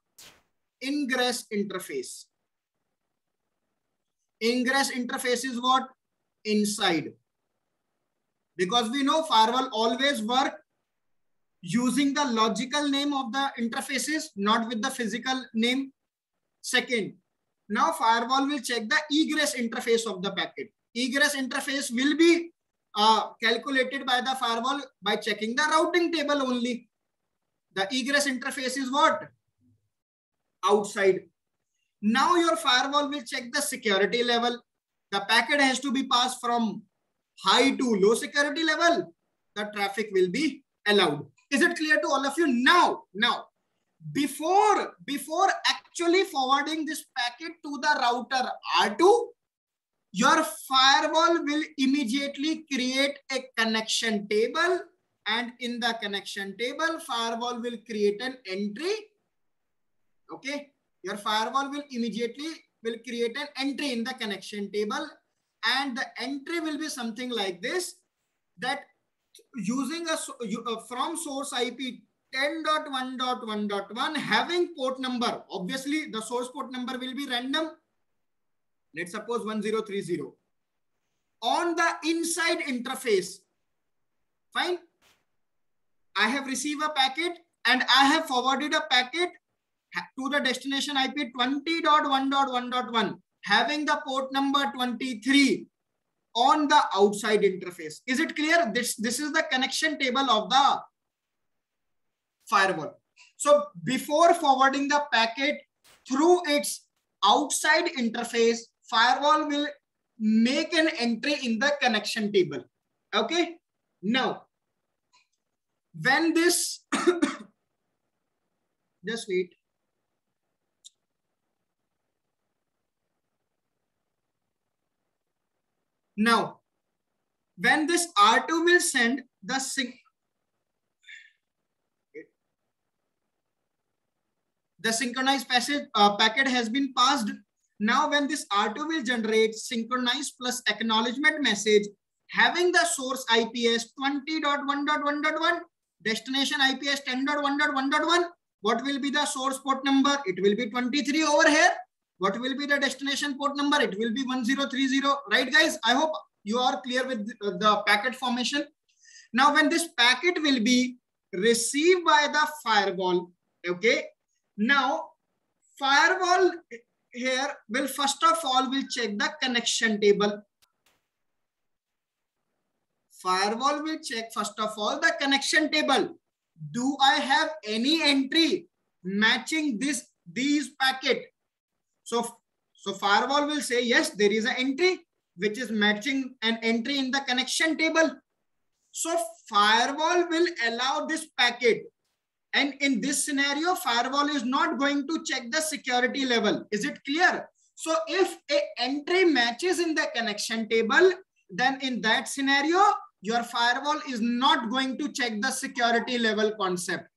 ingress interface. Ingress interface is what? Inside. Because we know firewall always work using the logical name of the interfaces, not with the physical name. Second, now firewall will check the egress interface of the packet. Egress interface will be uh, calculated by the firewall by checking the routing table only. The egress interface is what? Outside. Now your firewall will check the security level. The packet has to be passed from high to low security level. The traffic will be allowed. Is it clear to all of you? Now, now, before, before actually forwarding this packet to the router R2, your firewall will immediately create a connection table and in the connection table, firewall will create an entry. Okay. Your firewall will immediately will create an entry in the connection table and the entry will be something like this that using a uh, from source IP 10.1.1.1 having port number obviously the source port number will be random. Let's suppose 1030 on the inside interface fine. I have received a packet and i have forwarded a packet to the destination ip 20.1.1.1 having the port number 23 on the outside interface is it clear this this is the connection table of the firewall so before forwarding the packet through its outside interface firewall will make an entry in the connection table. Okay. Now, when this, just wait. Now, when this R2 will send the sig the synchronized passage uh, packet has been passed. Now when this R2 will generate synchronized plus acknowledgement message having the source IPS 20.1.1.1, destination IPS 10.1.1.1, what will be the source port number? It will be 23 over here. What will be the destination port number? It will be 1030, right guys? I hope you are clear with the packet formation. Now when this packet will be received by the firewall, okay? Now firewall here will first of all will check the connection table firewall will check first of all the connection table. Do I have any entry matching this these packet? So, so firewall will say, yes, there is an entry which is matching an entry in the connection table. So firewall will allow this packet. And in this scenario, firewall is not going to check the security level. Is it clear? So if a entry matches in the connection table, then in that scenario, your firewall is not going to check the security level concept.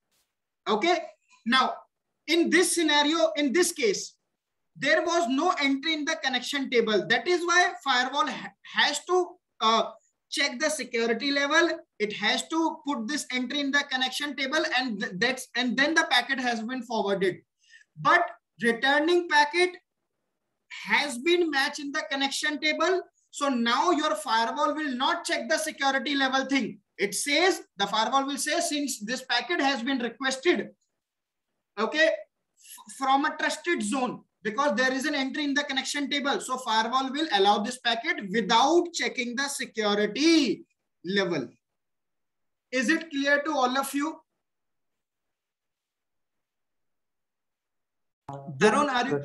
Okay. Now, in this scenario, in this case, there was no entry in the connection table. That is why firewall ha has to uh, check the security level. It has to put this entry in the connection table and th that's and then the packet has been forwarded. But returning packet has been matched in the connection table so now your firewall will not check the security level thing. It says, the firewall will say, since this packet has been requested, okay, from a trusted zone, because there is an entry in the connection table. So firewall will allow this packet without checking the security level. Is it clear to all of you? Tarun, are you?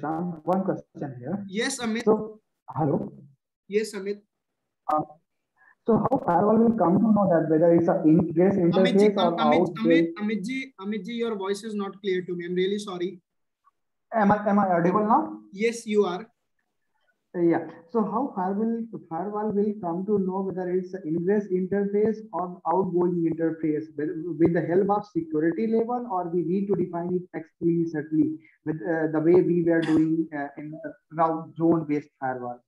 One question here. Yes, Amit. So, hello. Yes, Amit. Uh, so how firewall will come to know that whether it's a ingress interface Amit, or Amit, out Amit, Amit, ji, Amit ji, your voice is not clear to me. I'm really sorry. Am I am I audible now? Yes, you are. Yeah. So how firewall firewall will come to know whether it's an ingress interface or outgoing interface with, with the help of security level, or we need to define it explicitly with uh, the way we were doing uh, in route zone based firewall.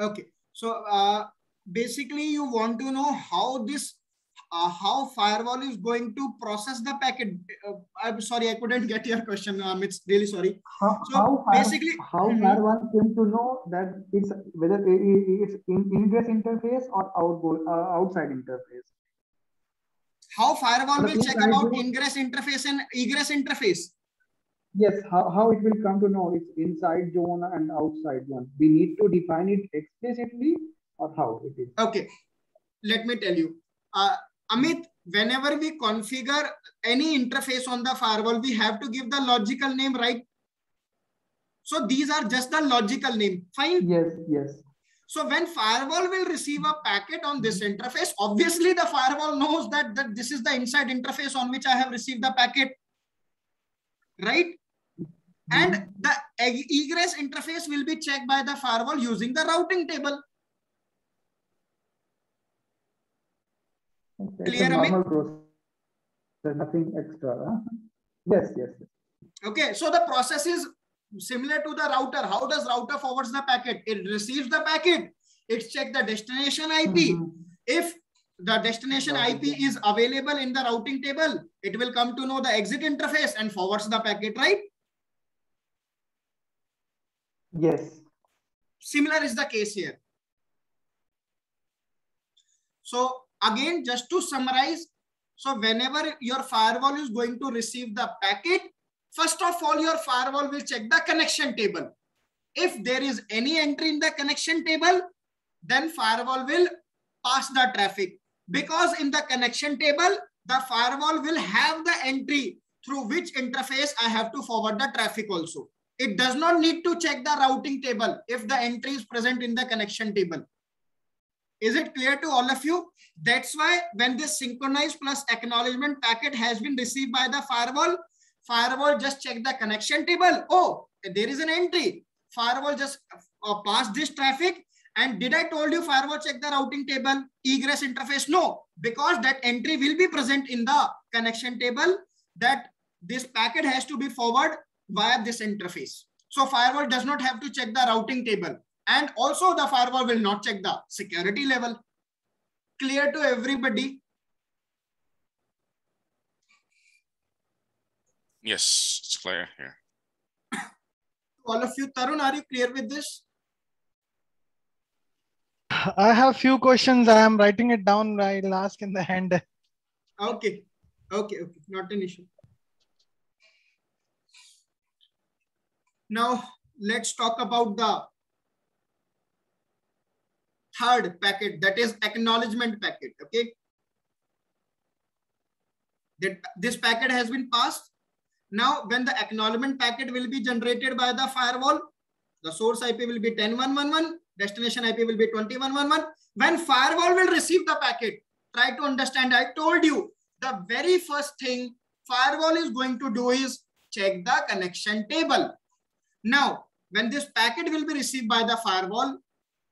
Okay. So uh, basically you want to know how this, uh, how firewall is going to process the packet. Uh, I'm sorry, I couldn't get your question. Um, it's really sorry. How, So how basically- how Mhm. firewall came to know that it's whether it's in ingress interface or outgoing uh, outside interface. How firewall The will check about ingress interface and egress interface? Yes, how, how it will come to know it's inside zone and outside zone. We need to define it explicitly or how it is. Okay. Let me tell you. Uh, Amit, whenever we configure any interface on the firewall, we have to give the logical name, right? So these are just the logical name. Fine. Yes, yes. So when firewall will receive a packet on this interface, obviously the firewall knows that, that this is the inside interface on which I have received the packet, right? And the egress interface will be checked by the firewall using the routing table. It's Clear, a normal process. There's nothing extra. huh? Yes, yes. yes. Okay, so the process is similar to the router. How does router forwards the packet? It receives the packet. It checks the destination IP. Mhm. If the destination IP is available in the routing table, it will come to know the exit interface and forwards the packet, right? Yes. Similar is the case here. So again, just to summarize, so whenever your firewall is going to receive the packet, first of all, your firewall will check the connection table. If there is any entry in the connection table, then firewall will pass the traffic. Because in the connection table, the firewall will have the entry through which interface I have to forward the traffic also. It does not need to check the routing table if the entry is present in the connection table. Is it clear to all of you? That's why when this synchronized plus acknowledgement packet has been received by the firewall, firewall just check the connection table. Oh, there is an entry. Firewall just uh, pass this traffic. And did I told you firewall check the routing table, egress interface? No, because that entry will be present in the connection table that this packet has to be forwarded via this interface. So firewall does not have to check the routing table. And also the firewall will not check the security level. Clear to everybody? Yes, it's clear here. All of you, Tarun, are you clear with this? I have few questions. I am writing it down. I'll ask in the hand. Okay, okay, okay, not an issue. Now let's talk about the third packet that is acknowledgement packet. Okay. That this packet has been passed. Now, when the acknowledgement packet will be generated by the firewall, the source IP will be 10111, destination IP will be 2111. When firewall will receive the packet, try to understand. I told you the very first thing firewall is going to do is check the connection table. Now, when this packet will be received by the firewall,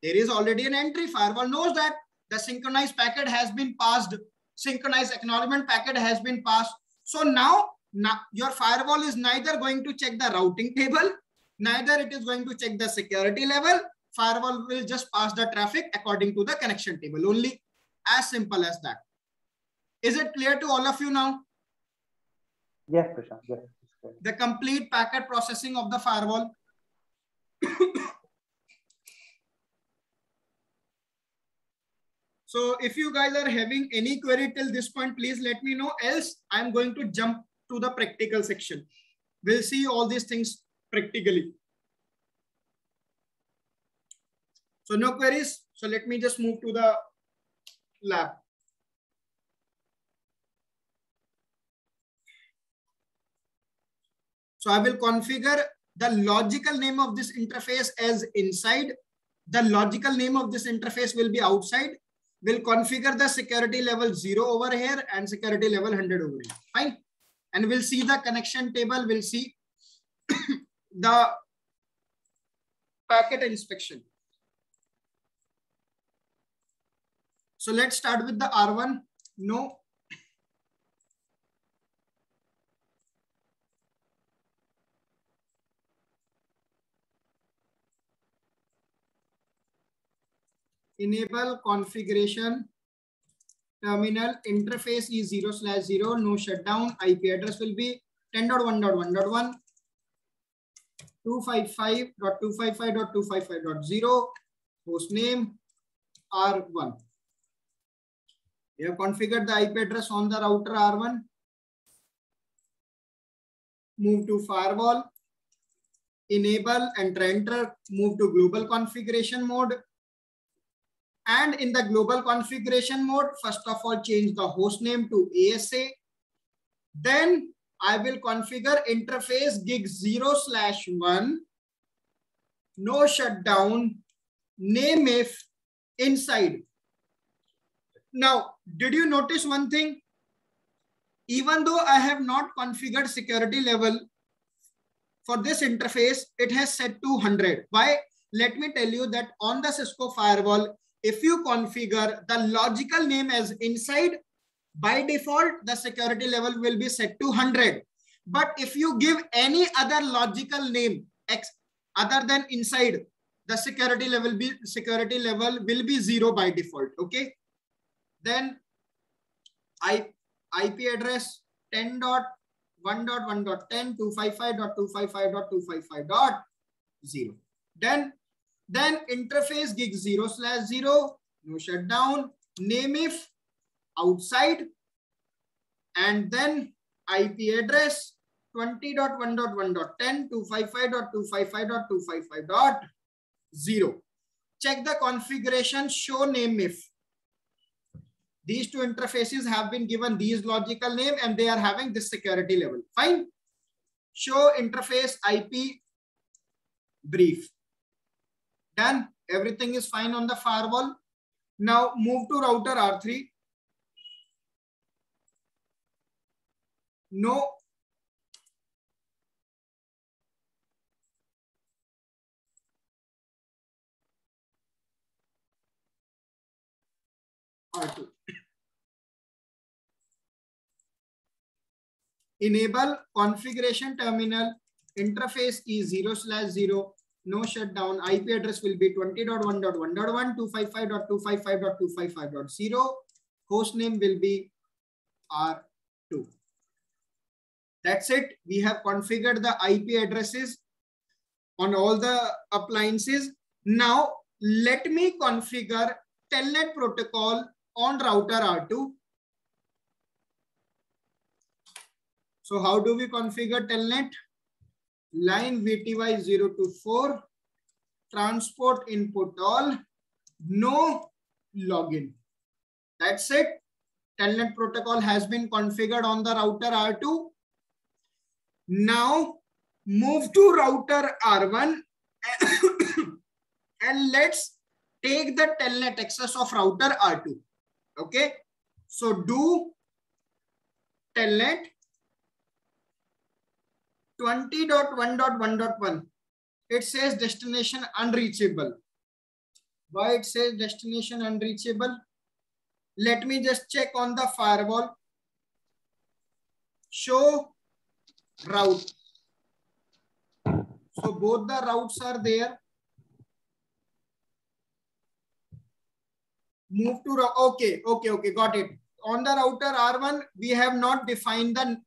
there is already an entry. Firewall knows that the synchronized packet has been passed. Synchronized acknowledgement packet has been passed. So now, now your firewall is neither going to check the routing table, neither it is going to check the security level. Firewall will just pass the traffic according to the connection table only. As simple as that. Is it clear to all of you now? Yes, Prashant. Yes. The complete packet processing of the firewall. So if you guys are having any query till this point, please let me know. Else, I'm going to jump to the practical section. We'll see all these things practically. So no queries. So let me just move to the lab. So I will configure the logical name of this interface as inside. The logical name of this interface will be outside. We'll configure the security level zero over here and security level 100 over here. Fine. And we'll see the connection table. We'll see the packet inspection. So let's start with the R1. No, enable configuration terminal interface is 0 slash 0 no shutdown. Ip address will be 10.1.1.1 255.255.255.0 host name r1 you have configured the ip address on the router r1 move to firewall. Enable enter enter. Move to global configuration mode and in the global configuration mode, first of all, change the host name to ASA. Then I will configure interface gig 0 slash 1, no shutdown, nameif inside. Now, did you notice one thing? Even though I have not configured security level for this interface, it has set to 100. Why? Let me tell you that on the Cisco firewall, if you configure the logical name as inside, by default, the security level will be set to 100. But if you give any other logical name X other than inside, the security level be security level will be zero by default. Okay. Then I, IP address 10.1.1.10 255.255.255.0. Then then interface gig 0 slash 0, no shutdown, nameif outside, and then IP address 20.1.1.10 255.255.255.0. Check the configuration, show nameif. These two interfaces have been given these logical name and they are having this security level. Fine. Show interface IP brief. Done. Everything is fine on the firewall. Now move to router R3. No. R2. enable configuration terminal interface is 0 slash 0 no shutdown. Ip address will be 20.1.1.1 255.255.255.0 host name will be r2 that's it. We have configured the ip addresses on all the appliances. Now let me configure telnet protocol on router r2 so how do we configure telnet line VTY 0 to 4, transport input all, no login. That's it. Telnet protocol has been configured on the router R2. Now move to router R1 and let's take the telnet access of router R2. Okay. So do telnet 20.1.1.1 it says destination unreachable. Why it says destination unreachable? Let me just check on the firewall. Show route. So both the routes are there. Move to okay okay okay got it. On the router r1 we have not defined the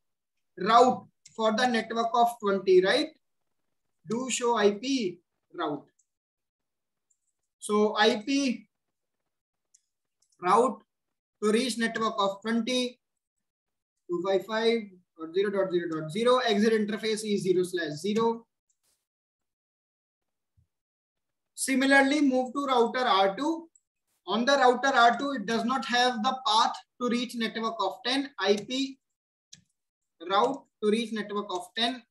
route for the network of 20, right? Do show IP route. So IP route to reach network of 20, 255.0.0.0, exit interface is 0 slash 0. Similarly, move to router R2. On the router R2, it does not have the path to reach network of 10. IP route to reach network of 10.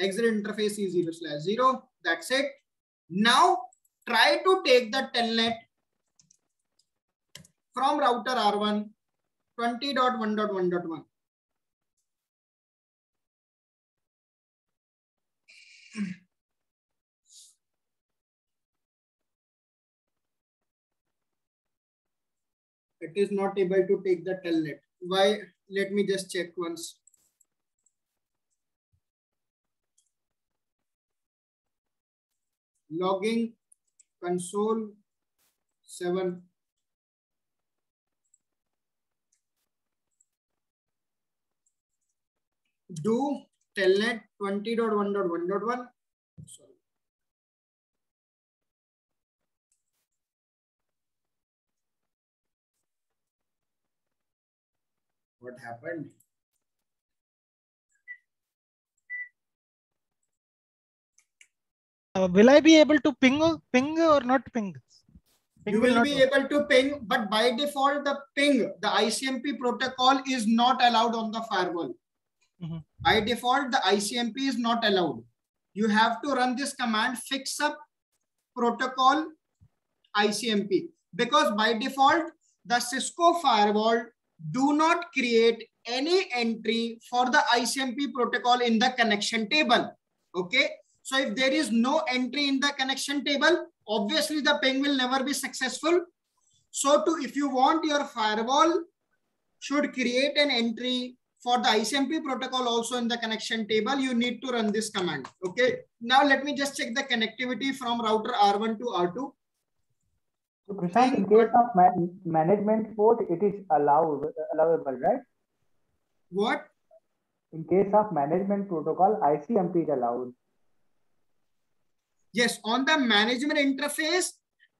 Exit interface is 0 slash 0. That's it. Now try to take the telnet from router R1 20.1.1.1. It is not able to take the telnet. Why? Let me just check once. Logging console 7 do telnet 20.1.1.1 sorry. What happened Uh, will I be able to ping or ping or not ping? ping you will, will be work. able to ping, but by default, the ping, the ICMP protocol is not allowed on the firewall. Mm -hmm. By default, the ICMP is not allowed. You have to run this command fix up protocol ICMP because by default, the Cisco firewall do not create any entry for the ICMP protocol in the connection table. Okay. So if there is no entry in the connection table, obviously the ping will never be successful. So to if you want your firewall should create an entry for the ICMP protocol also in the connection table, you need to run this command. Okay. Now let me just check the connectivity from router R1 to R2. So Prashant, in case of man management port, it is allowed, allowable, right? What? In case of management protocol, ICMP is allowed. Yes, on the management interface,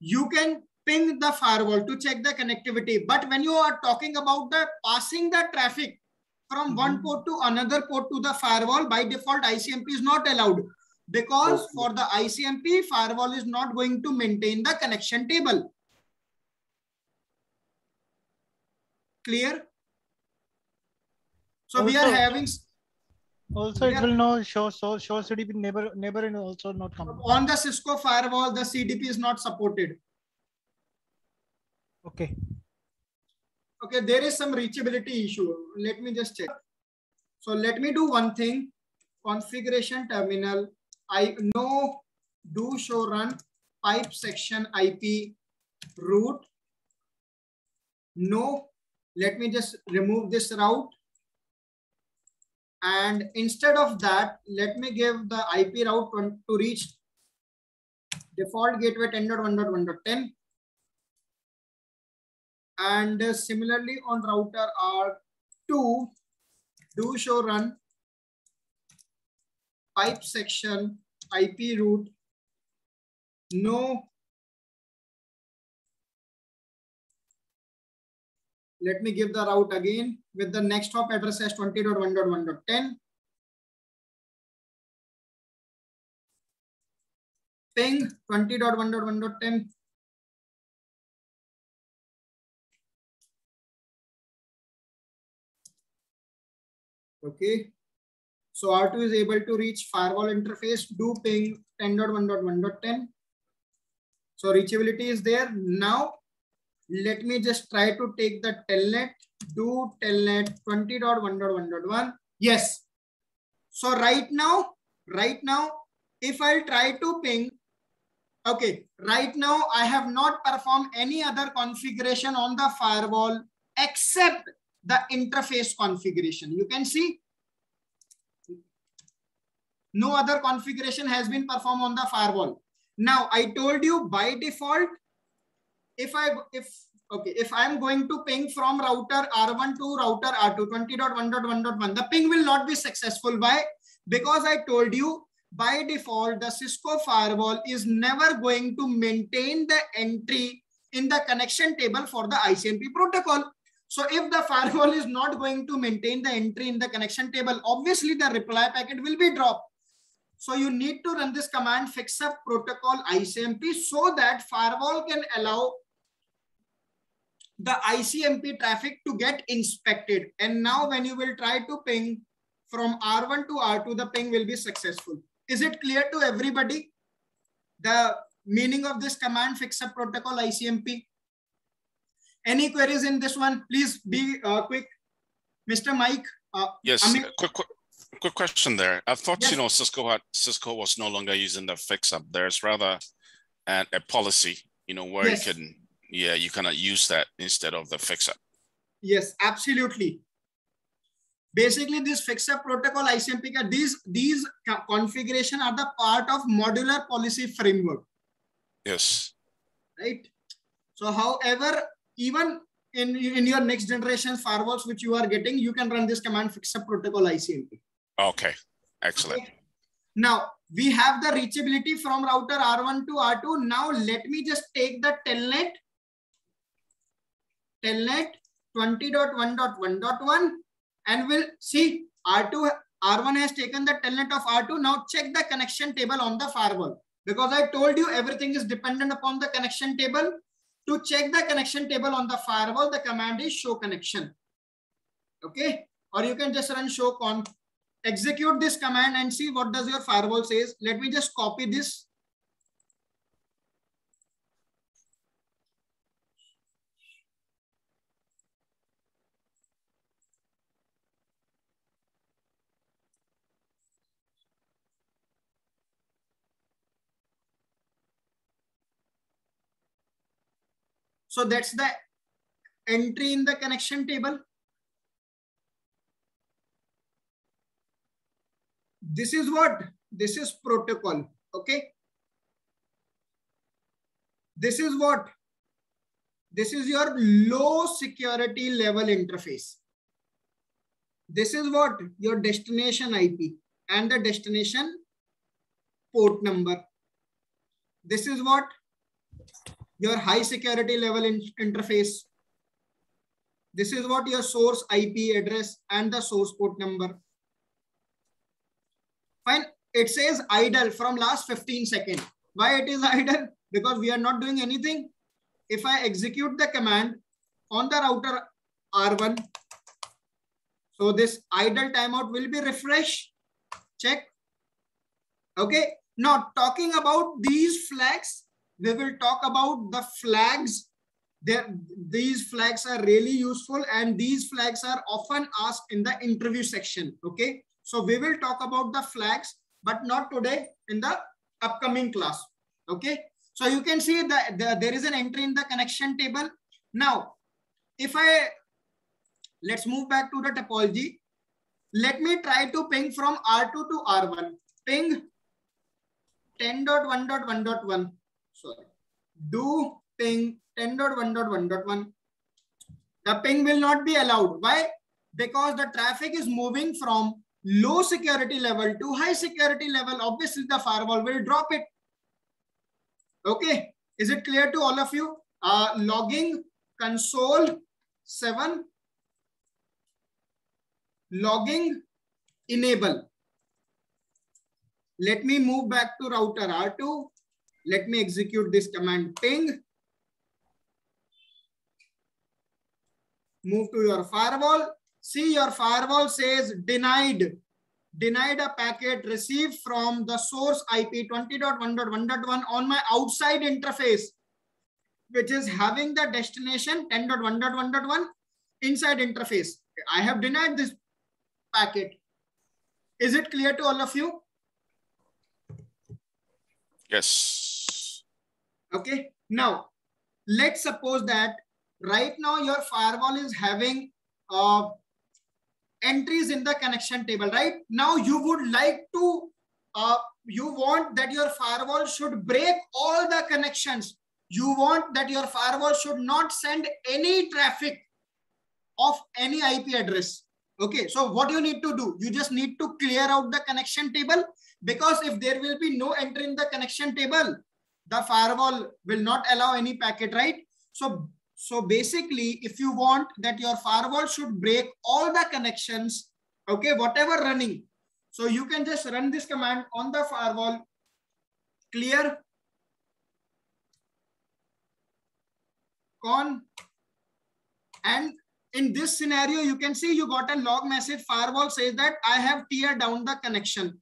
you can ping the firewall to check the connectivity. But when you are talking about the passing the traffic from mm -hmm. one port to another port to the firewall, by default, ICMP is not allowed because okay. for the ICMP, firewall is not going to maintain the connection table. Clear? So we are having also, it will know show so show CDP neighbor neighbor and also not come on the Cisco firewall. The CDP is not supported. Okay. Okay, there is some reachability issue. Let me just check. So let me do one thing. Configuration terminal. I know do show run pipe section IP route. No. Let me just remove this route And instead of that, let me give the IP route to reach default gateway 10.1.1.10. And uh, similarly on router R2, do show run pipe section IP route no let me give the route again with the next hop address as 20.1.1.10 ping 20.1.1.10 okay so R2 is able to reach firewall interface, do ping 10.1.1.10. So reachability is there. Now, let me just try to take the telnet, do telnet 20.1.1.1. Yes. So right now, right now, if I try to ping, okay, right now I have not performed any other configuration on the firewall except the interface configuration. You can see no other configuration has been performed on the firewall. Now I told you by default, if I if okay, if I'm going to ping from router R1 to router R2 20.1.1.1, the ping will not be successful. Why? Because I told you by default, the Cisco firewall is never going to maintain the entry in the connection table for the ICMP protocol. So if the firewall is not going to maintain the entry in the connection table, obviously the reply packet will be dropped. So you need to run this command fix up protocol ICMP so that firewall can allow the ICMP traffic to get inspected. And now when you will try to ping from R1 to R2, the ping will be successful. Is it clear to everybody? The meaning of this command fix up protocol ICMP. Any queries in this one? Please be uh, quick. Mr. Mike. Uh, yes, quick, quick, quick question there. I thought yes. you know Cisco had Cisco was no longer using the fix up. There's rather an, a policy, you know, where yes. you can yeah you cannot use that instead of the fix up. Yes, absolutely. Basically, this fix up protocol ICMP, these these configuration are the part of modular policy framework. Yes. Right. So, however, even in, in your next generation firewalls which you are getting, you can run this command fix up protocol ICMP. Okay, excellent. Okay. Now we have the reachability from router R1 to R2. Now let me just take the telnet, telnet 20.1.1.1 and we'll see R2, R1 has taken the telnet of R2. Now check the connection table on the firewall because I told you everything is dependent upon the connection table. To check the connection table on the firewall, the command is show connection. Okay. Or you can just run show conf execute this command and see what does your firewall says. Let me just copy this. So that's the entry in the connection table. this is what? This is protocol okay? This is what? This is your low security level interface. This is what? Your destination ip and the destination port number. This is what your high security level in interface this is what your source ip address and the source port number Fine. It says idle from last 15 seconds. Why it is idle? Because we are not doing anything. If I execute the command on the router R1, so this idle timeout will be refreshed. Check. Okay. Now talking about these flags, we will talk about the flags. There, these flags are really useful and these flags are often asked in the interview section. Okay. So we will talk about the flags, but not today in the upcoming class. Okay. So you can see that the, there is an entry in the connection table. Now, if I, let's move back to the topology. let me try to ping from R2 to R1. Ping 10.1.1.1. Sorry. Do ping 10.1.1.1. The ping will not be allowed. Why? Because the traffic is moving from low security level to high security level. Obviously, the firewall will drop it. Okay. Is it clear to all of you? Uh, logging console 7 logging enable. Let me move back to router R2. Let me execute this command ping. Move to your firewall. See your firewall says denied. Denied a packet received from the source IP 20.1.1.1 on my outside interface, which is having the destination 10.1.1.1 inside interface. I have denied this packet. Is it clear to all of you? Yes. Okay. Now, let's suppose that right now your firewall is having uh, entries in the connection table, right? Now you would like to, uh, you want that your firewall should break all the connections. You want that your firewall should not send any traffic of any IP address. Okay, so what you need to do, you just need to clear out the connection table because if there will be no entry in the connection table, the firewall will not allow any packet, right? So, so basically, if you want that your firewall should break all the connections, okay, whatever running. So you can just run this command on the firewall, clear con and in this scenario, you can see you got a log message. Firewall says that I have tear down the connection.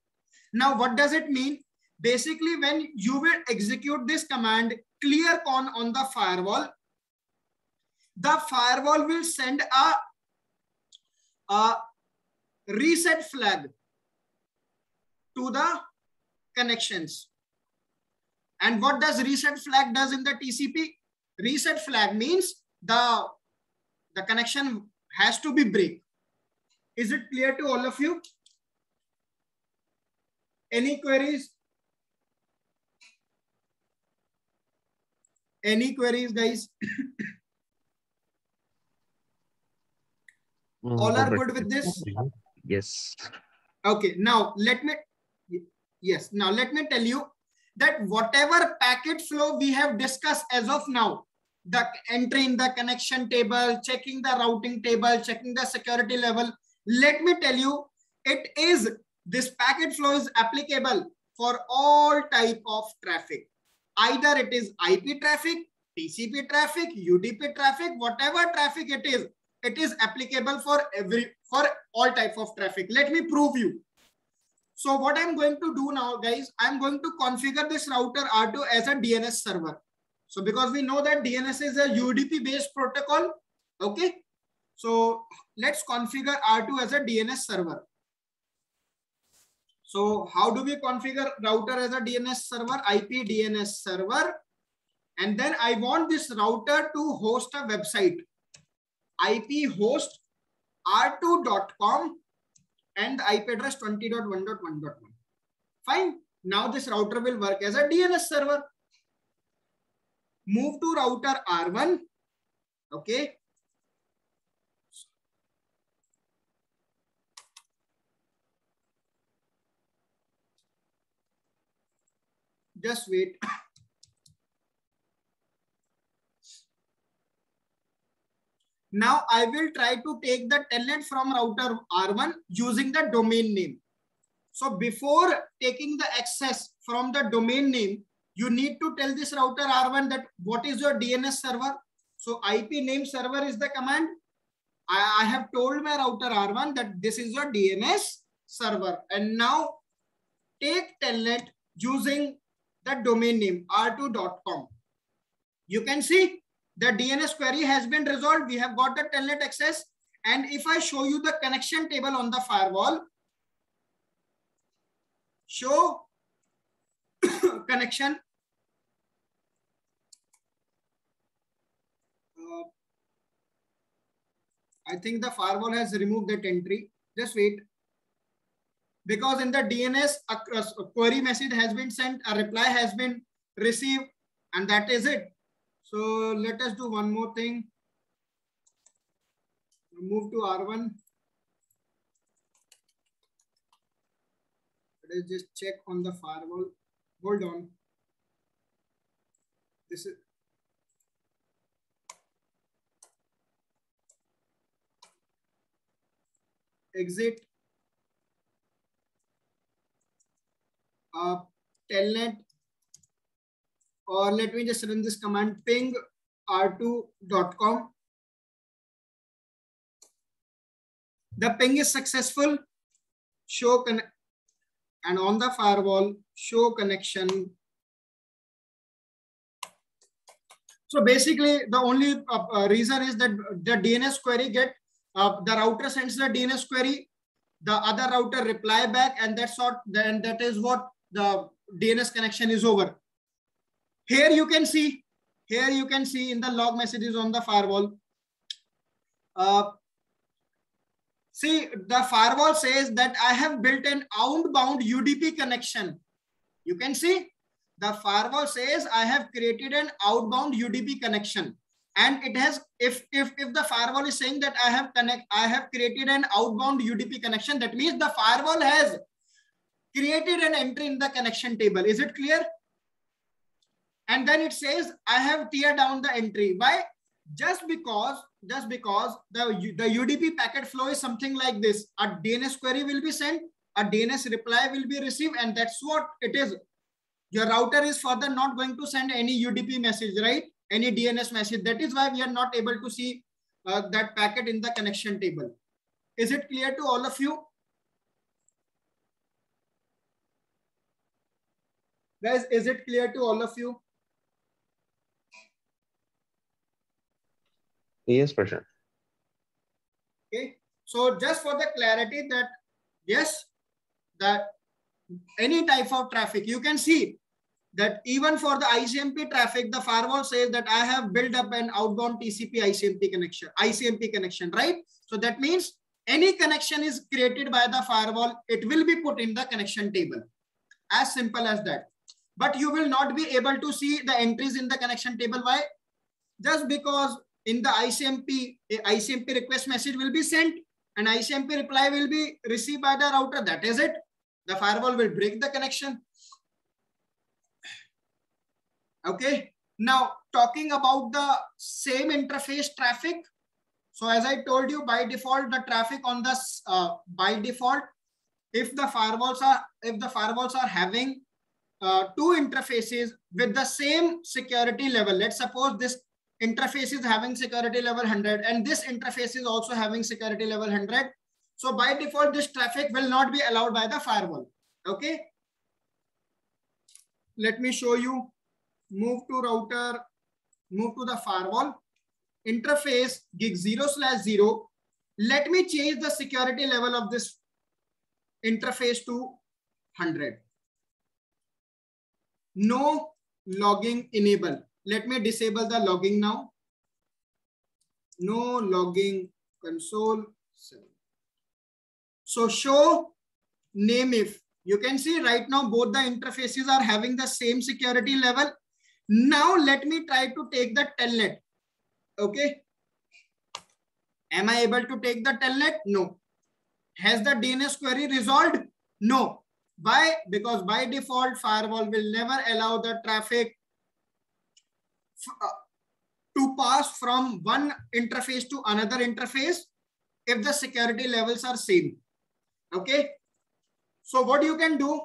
Now, what does it mean? Basically, when you will execute this command, clear con on the firewall, the firewall will send a, a reset flag to the connections. And what does reset flag does in the TCP? Reset flag means the the connection has to be break. Is it clear to all of you? Any queries? Any queries, guys? all are good with this? Yes. Okay, now let me, yes, now let me tell you that whatever packet flow we have discussed as of now, the entry in the connection table, checking the routing table, checking the security level. Let me tell you, it is, this packet flow is applicable for all type of traffic. Either it is IP traffic, TCP traffic, UDP traffic, whatever traffic it is, it is applicable for every, for all type of traffic. Let me prove you. So what I'm going to do now, guys, I'm going to configure this router R2 as a DNS server. So because we know that DNS is a UDP based protocol, okay? So let's configure R2 as a DNS server. So how do we configure router as a DNS server? IP DNS server. And then I want this router to host a website. IP host r2.com and the IP address 20.1.1.1. Fine. Now this router will work as a DNS server move to router R1. Okay. Just wait. Now I will try to take the telnet from router R1 using the domain name. So before taking the access from the domain name, you need to tell this router R1 that what is your DNS server. So IP name server is the command. I, I have told my router R1 that this is your DNS server. And now take telnet using the domain name r2.com. You can see the DNS query has been resolved. We have got the telnet access. And if I show you the connection table on the firewall, show connection. Uh, I think the firewall has removed that entry. Just wait. Because in the DNS, a, query message has been sent, a reply has been received, and that is it. So let us do one more thing. Move to R1. Let us just check on the firewall. Hold on. This is exit uh, telnet or let me just run this command ping r2.com. The ping is successful. Show con and on the firewall, show connection. So basically, the only uh, uh, reason is that the DNS query get uh, the router sends the DNS query, the other router reply back, and that's what then that is what the DNS connection is over. Here you can see, here you can see in the log messages on the firewall. Uh, see, the firewall says that I have built an outbound UDP connection. You can see the firewall says I have created an outbound UDP connection. And it has, if, if, if the firewall is saying that I have connect, I have created an outbound UDP connection, that means the firewall has created an entry in the connection table. Is it clear? And then it says, I have tear down the entry. Why? Just because, just because the, the UDP packet flow is something like this. A DNS query will be sent, a DNS reply will be received, and that's what it is. Your router is further not going to send any UDP message, right? Any DNS message. That is why we are not able to see uh, that packet in the connection table. Is it clear to all of you? Guys, is it clear to all of you? Yes, Prashant. Okay. So just for the clarity that yes, that any type of traffic, you can see that even for the ICMP traffic, the firewall says that I have built up an outbound TCP ICMP connection, ICMP connection, right? So that means any connection is created by the firewall, it will be put in the connection table. As simple as that. But you will not be able to see the entries in the connection table. Why? Just because in the ICMP, ICMP request message will be sent and ICMP reply will be received by the router. That is it. The firewall will break the connection. Okay. Now talking about the same interface traffic. So as I told you, by default, the traffic on the uh, by default, if the firewalls are if the firewalls are having uh, two interfaces with the same security level. Let's suppose this interface is having security level 100 and this interface is also having security level 100. So by default, this traffic will not be allowed by the firewall. Okay. Let me show you. Move to router, move to the firewall. Interface gig 0 slash 0. Let me change the security level of this interface to 100. No logging enable. Let me disable the logging now. No logging console. So show nameif. You can see right now both the interfaces are having the same security level. Now let me try to take the telnet. Okay. Am I able to take the telnet? No. Has the DNS query resolved? No. Why? Because by default, firewall will never allow the traffic uh, to pass from one interface to another interface if the security levels are same. Okay. So what you can do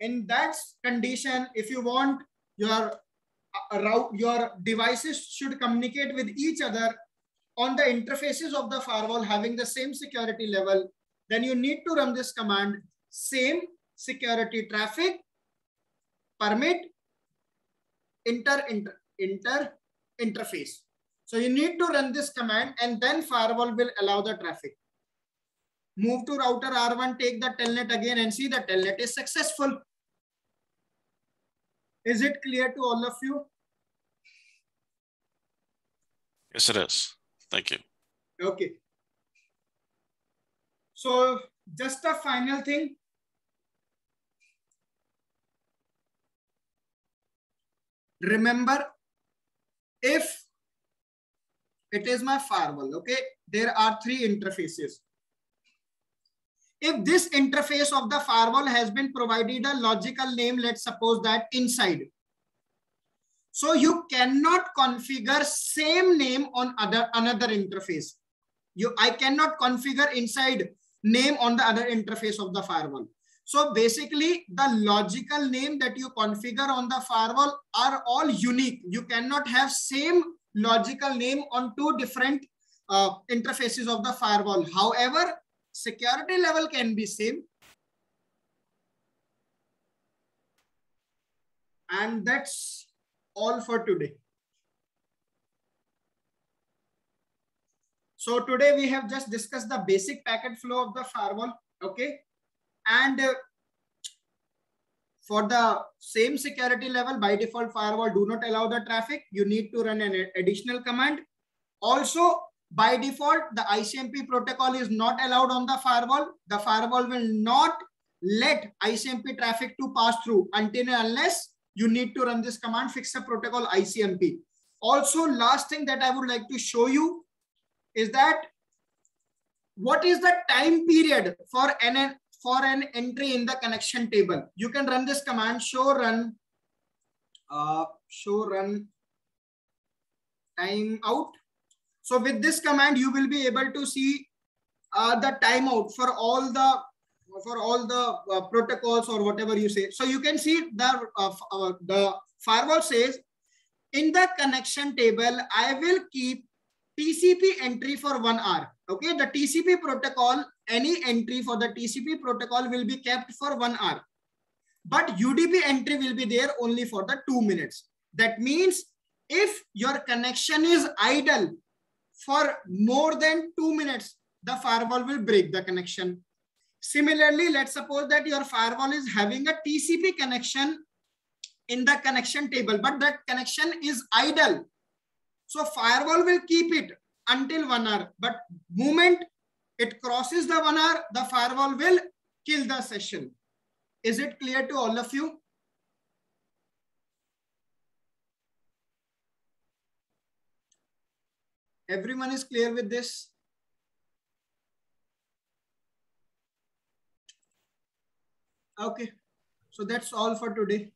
in that condition, if you want your uh, route, your devices should communicate with each other on the interfaces of the firewall having the same security level, then you need to run this command same security traffic permit inter, inter, inter interface. So you need to run this command and then firewall will allow the traffic. Move to router R1, take the telnet again and see the telnet is successful. Is it clear to all of you? Yes, it is. Thank you. Okay. So just a final thing. Remember if it is my firewall okay there are three interfaces. If this interface of the firewall has been provided a logical name let's suppose that inside. So you cannot configure same name on other another interface. You i cannot configure inside name on the other interface of the firewall so basically the logical name that you configure on the firewall are all unique you cannot have same logical name on two different uh, interfaces of the firewall however security level can be same and that's all for today So today we have just discussed the basic packet flow of the firewall. Okay. And uh, for the same security level by default firewall do not allow the traffic. You need to run an additional command. Also by default the ICMP protocol is not allowed on the firewall. The firewall will not let ICMP traffic to pass through until unless you need to run this command fix a protocol ICMP. Also last thing that I would like to show you is that what is the time period for an for an entry in the connection table. You can run this command show run uh, show run time out. So with this command you will be able to see uh, the timeout for all the for all the uh, protocols or whatever you say. So you can see the uh, uh the firewall says in the connection table i will keep TCP entry for one hour. Okay, the TCP protocol, any entry for the TCP protocol will be kept for one hour. But UDP entry will be there only for the two minutes. That means if your connection is idle for more than two minutes, the firewall will break the connection. Similarly, let's suppose that your firewall is having a TCP connection in the connection table, but that connection is idle so firewall will keep it until one hour. But moment it crosses the one hour, the firewall will kill the session. Is it clear to all of you? Everyone is clear with this? Okay, so that's all for today.